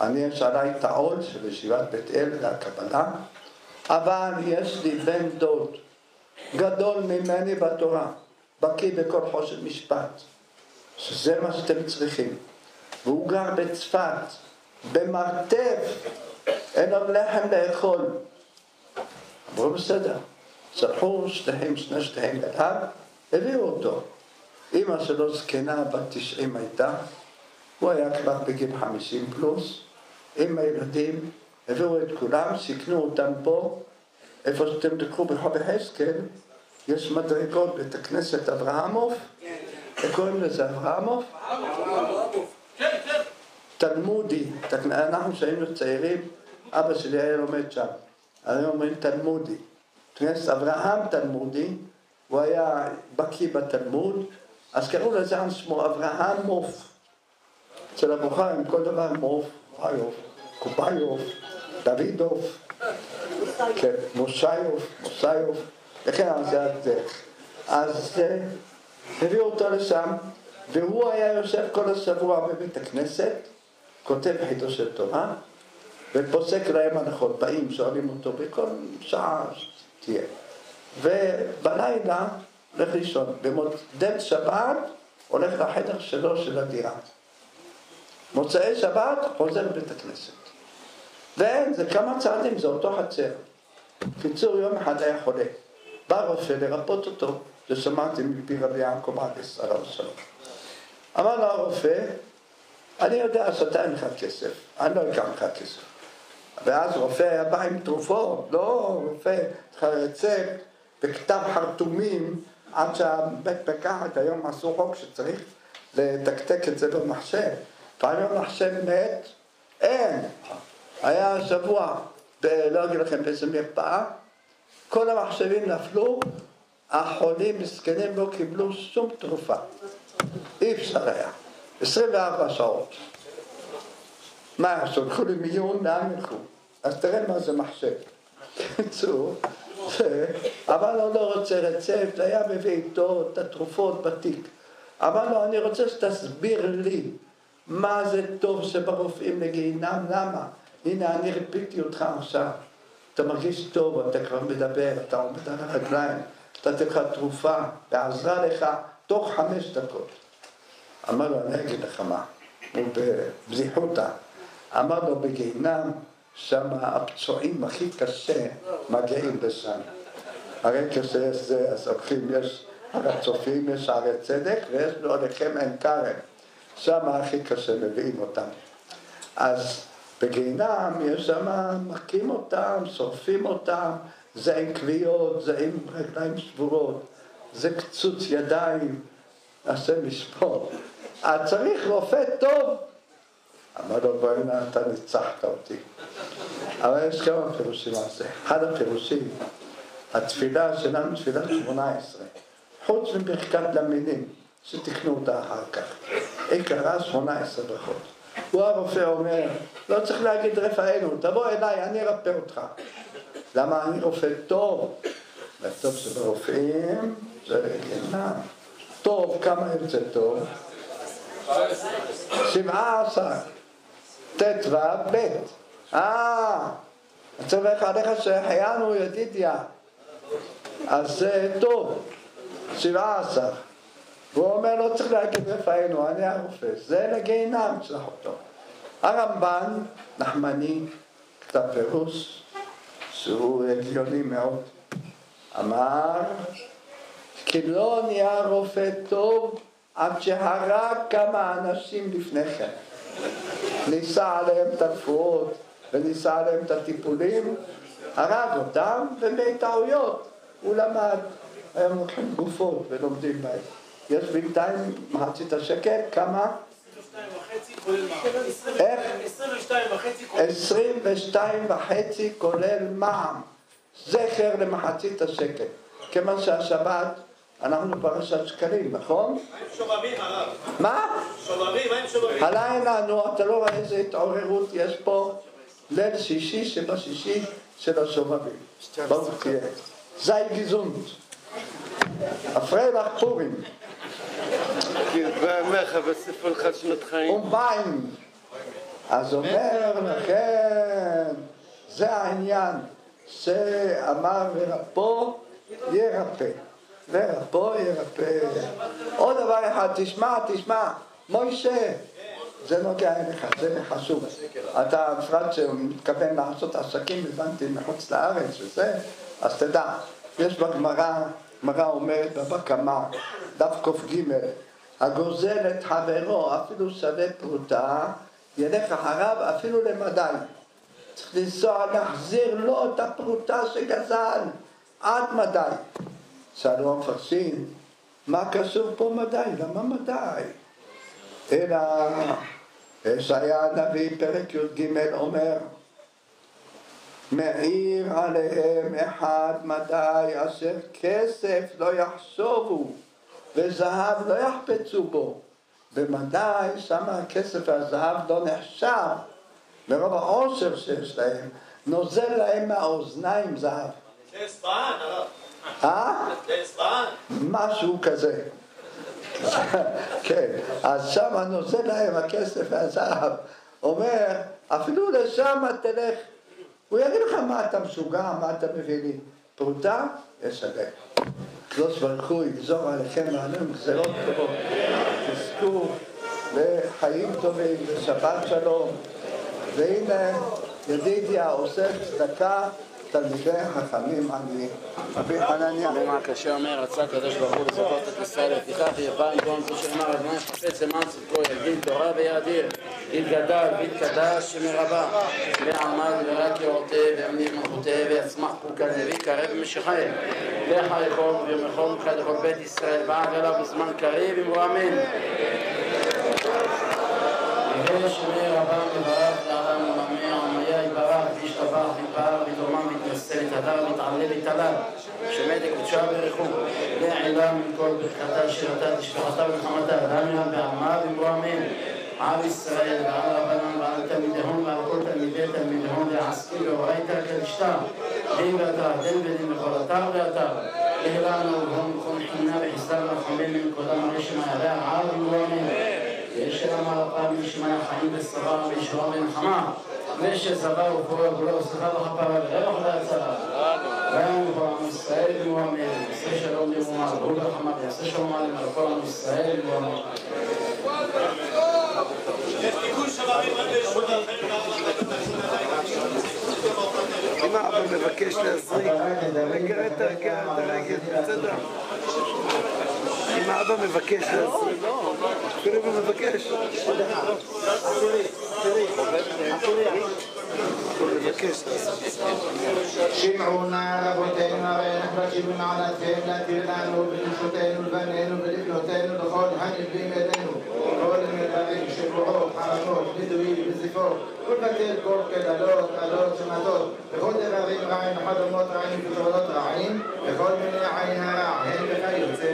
אני יש עליי את העול של ישיבת בית אל והקבלה, אבל יש לי בן דוד גדול ממני בתורה, בקיא בכל חושן משפט, שזה מה שאתם צריכים. והוא גר בצפת, במרתף, אין לו לחם לאכול. אמרו בסדר, צלחו שניהם, שני שניהם אליו, הביאו אותו. אימא שלו זקנה בת תשעים הייתה, הוא היה כבר בגיל חמישים פלוס, עם הילדים, הביאו את כולם, סיכנו אותם פה, איפה שאתם תקחו ברחוב יחזקאל, יש מדרגות בית הכנסת אברהמוב, איך קוראים לזה אברהמוב? תלמודי, אנחנו כשהיינו צעירים, אבא שלי היה לומד שם, היום אומרים תלמודי. כנסת אברהם תלמודי, הוא היה בקיא בתלמוד, אז קראו לזה על שמו אברהם מוף. אצל הבוכרים כל דבר מוף, חיוב, קוביוב, כן, מושיוב, מושיוב, וכן על זה הדרך. אז הביאו אותו לשם, והוא היה יושב כל השבוע בבית הכנסת, כותב חידוש של תורה, ופוסק להם הנחות, באים, שואלים אותו בכל שעה שתהיה. ובלילה הולך לישון, במודד שבת הולך לחדר שלו של הדירה. מוצאי שבת חוזר לבית הכנסת. ואין, זה כמה צעדים, זה אותו חצר. בקיצור, יום אחד היה חולה. בא רופא לרפות אותו, ששמעתי מפי רבי יעקב אגס, עליו השלום. אמר לו הרופא, אני יודע שאתה אין לך כסף, אני לא אקח לך כסף. ואז רופא היה בא עם תרופות, לא רופא, צריך רצפט, בכתב חרטומים, עד שהבית מרקחת היום עשו חוק שצריך לתקתק את זה במחשב. פעמים המחשב מת, אין. היה שבוע, ב- לא אגיד לכם באיזה מרפאה, כל המחשבים נפלו, החולים מסכנים לא קיבלו שום תרופה. אי אפשר היה. 24 שעות. מה יעשו? ילכו למיון, לאן ילכו? אז תראה מה זה מחשב. בקיצור, אבל הוא לא רוצה רצפט, היה מביא איתו את התרופות בתיק. אמר לו, אני רוצה שתסביר לי מה זה טוב שברופאים לגיהינם, למה? הנה, אני ריפיתי אותך עכשיו. אתה מרגיש טוב, אתה כבר מדבר, אתה עומד על הרגליים, נתתי לך תרופה, ועזרה לך תוך חמש דקות. אמר לו, אני אגיד לך מה, הוא בבדיחותא. אמר לו, בגיהינם שם הפצועים הכי קשה מגיעים לשם. הרי כשיש זה, אז הולכים, יש הר הצופים, יש שערי צדק, ויש לו עליכם עין כרם. שם הכי קשה מביאים אותם. אז בגיהינם יש שם, מכים אותם, שורפים אותם, זה עם כוויות, זה עם רגליים שבורות, זה קצוץ ידיים, השם ישמור. אז צריך רופא טוב. אמר לו, בוא הנה, אתה ניצחת אותי. אבל יש כמה פירושים על זה. אחד הפירושים, התפילה שלנו תפילת שמונה עשרה. חוץ מברכת למינים, שתקנו אותה אחר כך. עיקרה שמונה עשרה ברכות. הוא הרופא אומר, לא צריך להגיד רפאנו, תבוא אליי, אני ארפא אותך. למה אני רופא טוב? וטוב שברופאים זה גיהנם. טוב, כמה יוצא טוב? שבעה עשר. ט"ו ב'. אה, צריך לברך עליך שהחיינו ידידיה. אז זה טוב, שבעה עשר. והוא אומר, לא צריך להגיד רפאנו, אני הרופא. זה לגיהינם, שלח אותו. הרמב"ן, נחמני, כתב פירוש, שהוא הגיוני מאוד, אמר, כי לא נהיה רופא טוב עד שהרג כמה אנשים לפני כן. ניסה עליהם את הרפואות וניסה עליהם את הטיפולים, הרג אותם, ומטעויות הוא למד. היום לוקחים גופות ולומדים בהם. יש בינתיים מחצית השקל, כמה? 22 וחצי כולל מע"מ. איך? 22 וחצי כולל 22 וחצי כולל מע"מ, זכר למחצית השקל. כיוון שהשבת, אנחנו פרשת שקלים, נכון? מה עם שובבים הרב? מה? שובבים, מה עם שובבים? הלילה, נו, אתה לא רואה איזה התעוררות יש פה? ליל שישי שבשישי של השובבים. ברוך תהיה. זי גזונט. הפרלח פורים. ומים. אז אומר לכן, זה העניין שאמר ורפו ירפא. ורפו ירפא. עוד דבר אחד, תשמע, תשמע, מוישה, זה נוגע אליך, זה חשוב. אתה, בפרט שהוא מתכוון לעשות עסקים, הבנתי, מחוץ לארץ וזה, אז תדע, יש בגמרא, גמרא אומרת בבא קמא, דף ק"ג, הגוזל את חברו, אפילו שווה פרוטה, ילך אחריו אפילו למדי. צריך לנסוע להחזיר לו את הפרוטה שגזל, עד מדי. שאלו המפרשים, מה קשור פה מדי? למה מדי? אלא ישעיה הנביא, פרק י"ג אומר, מאיר עליהם אחד מדי אשר כסף לא יחשובו וזהב לא יחפצו בו. במדי שם הכסף והזהב לא נחשב מרוב העושר שיש להם, נוזל להם מהאוזניים זהב. אה? משהו כזה. כן, אז שם נוזל להם הכסף והזהב. אומר, אפילו לשם תלך. הוא יגיד לך מה אתה משוגע, מה אתה מביא לי. פרוטה, ישלם. הקדוש ברוך הוא יגזור עליכם ועליהם גזרות טובות. תזכו לחיים טובים, לשבת שלום. והנה, ידידיה עושה צדקה תלמידי חכמים עניים. רבי חנניה. מה הקשה אומר, רצה הקדוש ברוך הוא לזכות את ישראל, לפיכך יבן גאון זו שאמר, אדוני חפץ למען צדקו, יגדיל תורה ויאדיר, יתגדל ויתקדש שמרבה, ועמל ורק יורתה וימליך מלכותה ויצמח פורקנה ויקרב רחוב ויומכו מבחינת לכל בית ישראל, בעד אליו בזמן קריב אמרו אמן. שמי רבם יברך לעולם ולעמי עמיה יברך וישתבח ויפאר וידומם ויתנשא ויתהדר ויתעלה ויתעלה שמדק ותשועה ברכו. לעילה מכל ברכתה שירתה תשבחתה ולחמתה. דמיה בעמה אמן על ישראל ועל רבנם ועל תלמידיהם ועל כל תלמידי תלמידיהם. לעסקי ואורייתא כדשתא דין ואתר דין ודין בכל אתר ואתר להלנו ובהם בכל חינה וחסדה ורחמים מנקודם הרשם על ואמרו אמן יש אמר הפעם נשמע חיים ושרה וישועה ונחמה ושזבה ופורה וכולה וסליחה וכפרה ורווח והצלה גם לכל עם ישראל ומואמן יעשה שלום למומר והוא לחמה ויעשה שלום עליהם על כל עם ישראל ומואמן יש תיקון שובבים רק בישובה אחרת. מבקש להזריק, רגע, תרגע, תרגע, בסדר. אם האבא מבקש להזריק, אפילו אם הוא מבקש. הוא מבקש להזריק. שמעו נא רבותינו הרי אנחנו רשיבים מעלתכם לנו בנשותינו ובנינו ולבנותינו לכל הנלווים אלינו כל מרעים, שבועות, חרמות, נדויים וזיפות ולבטל כל קללות, קללות, שמטות וכל דברים רעים וחלומות רעים ותורדות רעים וכל מיני עין הרע הן וכיוצא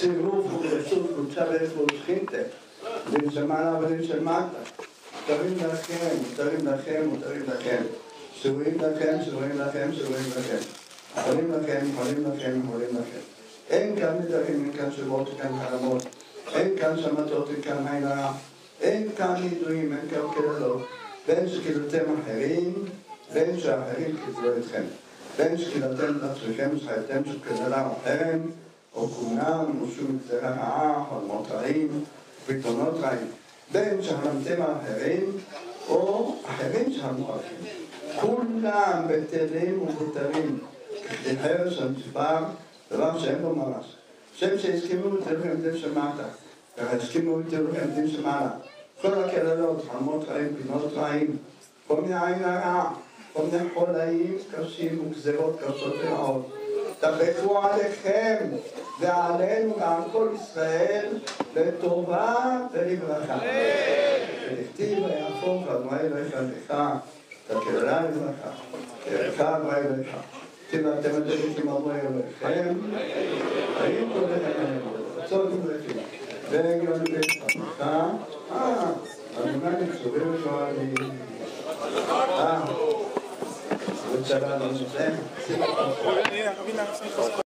צירוף ורצוף קבוצה ואיפה ושכינתם, דין של מעלה ודין של מטה. מותרים לכם, מותרים לכם, מותרים לכם. שראויים לכם, שראויים לכם, שראויים לכם. יכולים לכם, יכולים לכם, יכולים לכם. אין כאן נדרים, אין כאן שבועות, אין כאן חלומות. אין כאן שמטות, אין כאן עין הרע. אין כאן נדויים, אין כאן קללות. בין שקילתם אחרים, בין שאחרים קיבלו אתכם. בין שקילתם לעצמכם, שחייתם של קללה או חרם. או שום גזירה רעה, חלומות רעים, פתרונות רעים. בין שהלמתם אחרים, או אחרים שהלמו אחרים. כולם בטלים ובטלים. כדי חרש המדבר, דבר שאין מה לעשות. שם שהסכימו בתלויים דין שמטה, והסכימו בתלויים דין שמעלה. כל הקללות, חלומות רעים, פינות רעים, כל מיני עין הרע, כל מיני חולאים קשים וגזירות קשות מאוד. תבקו עליכם ועלינו ועל כל ישראל לטובה ולברכה. וכתיב ויהפוך אדוני אליך לך, תקרלה לברכה, תרכה אדוני. כתיב אתם אתם אדוני אליכם, האם קוראים רצון וברכי, והגיון ברכה, אה, אדוני מצווה שואלים. Luterano, né?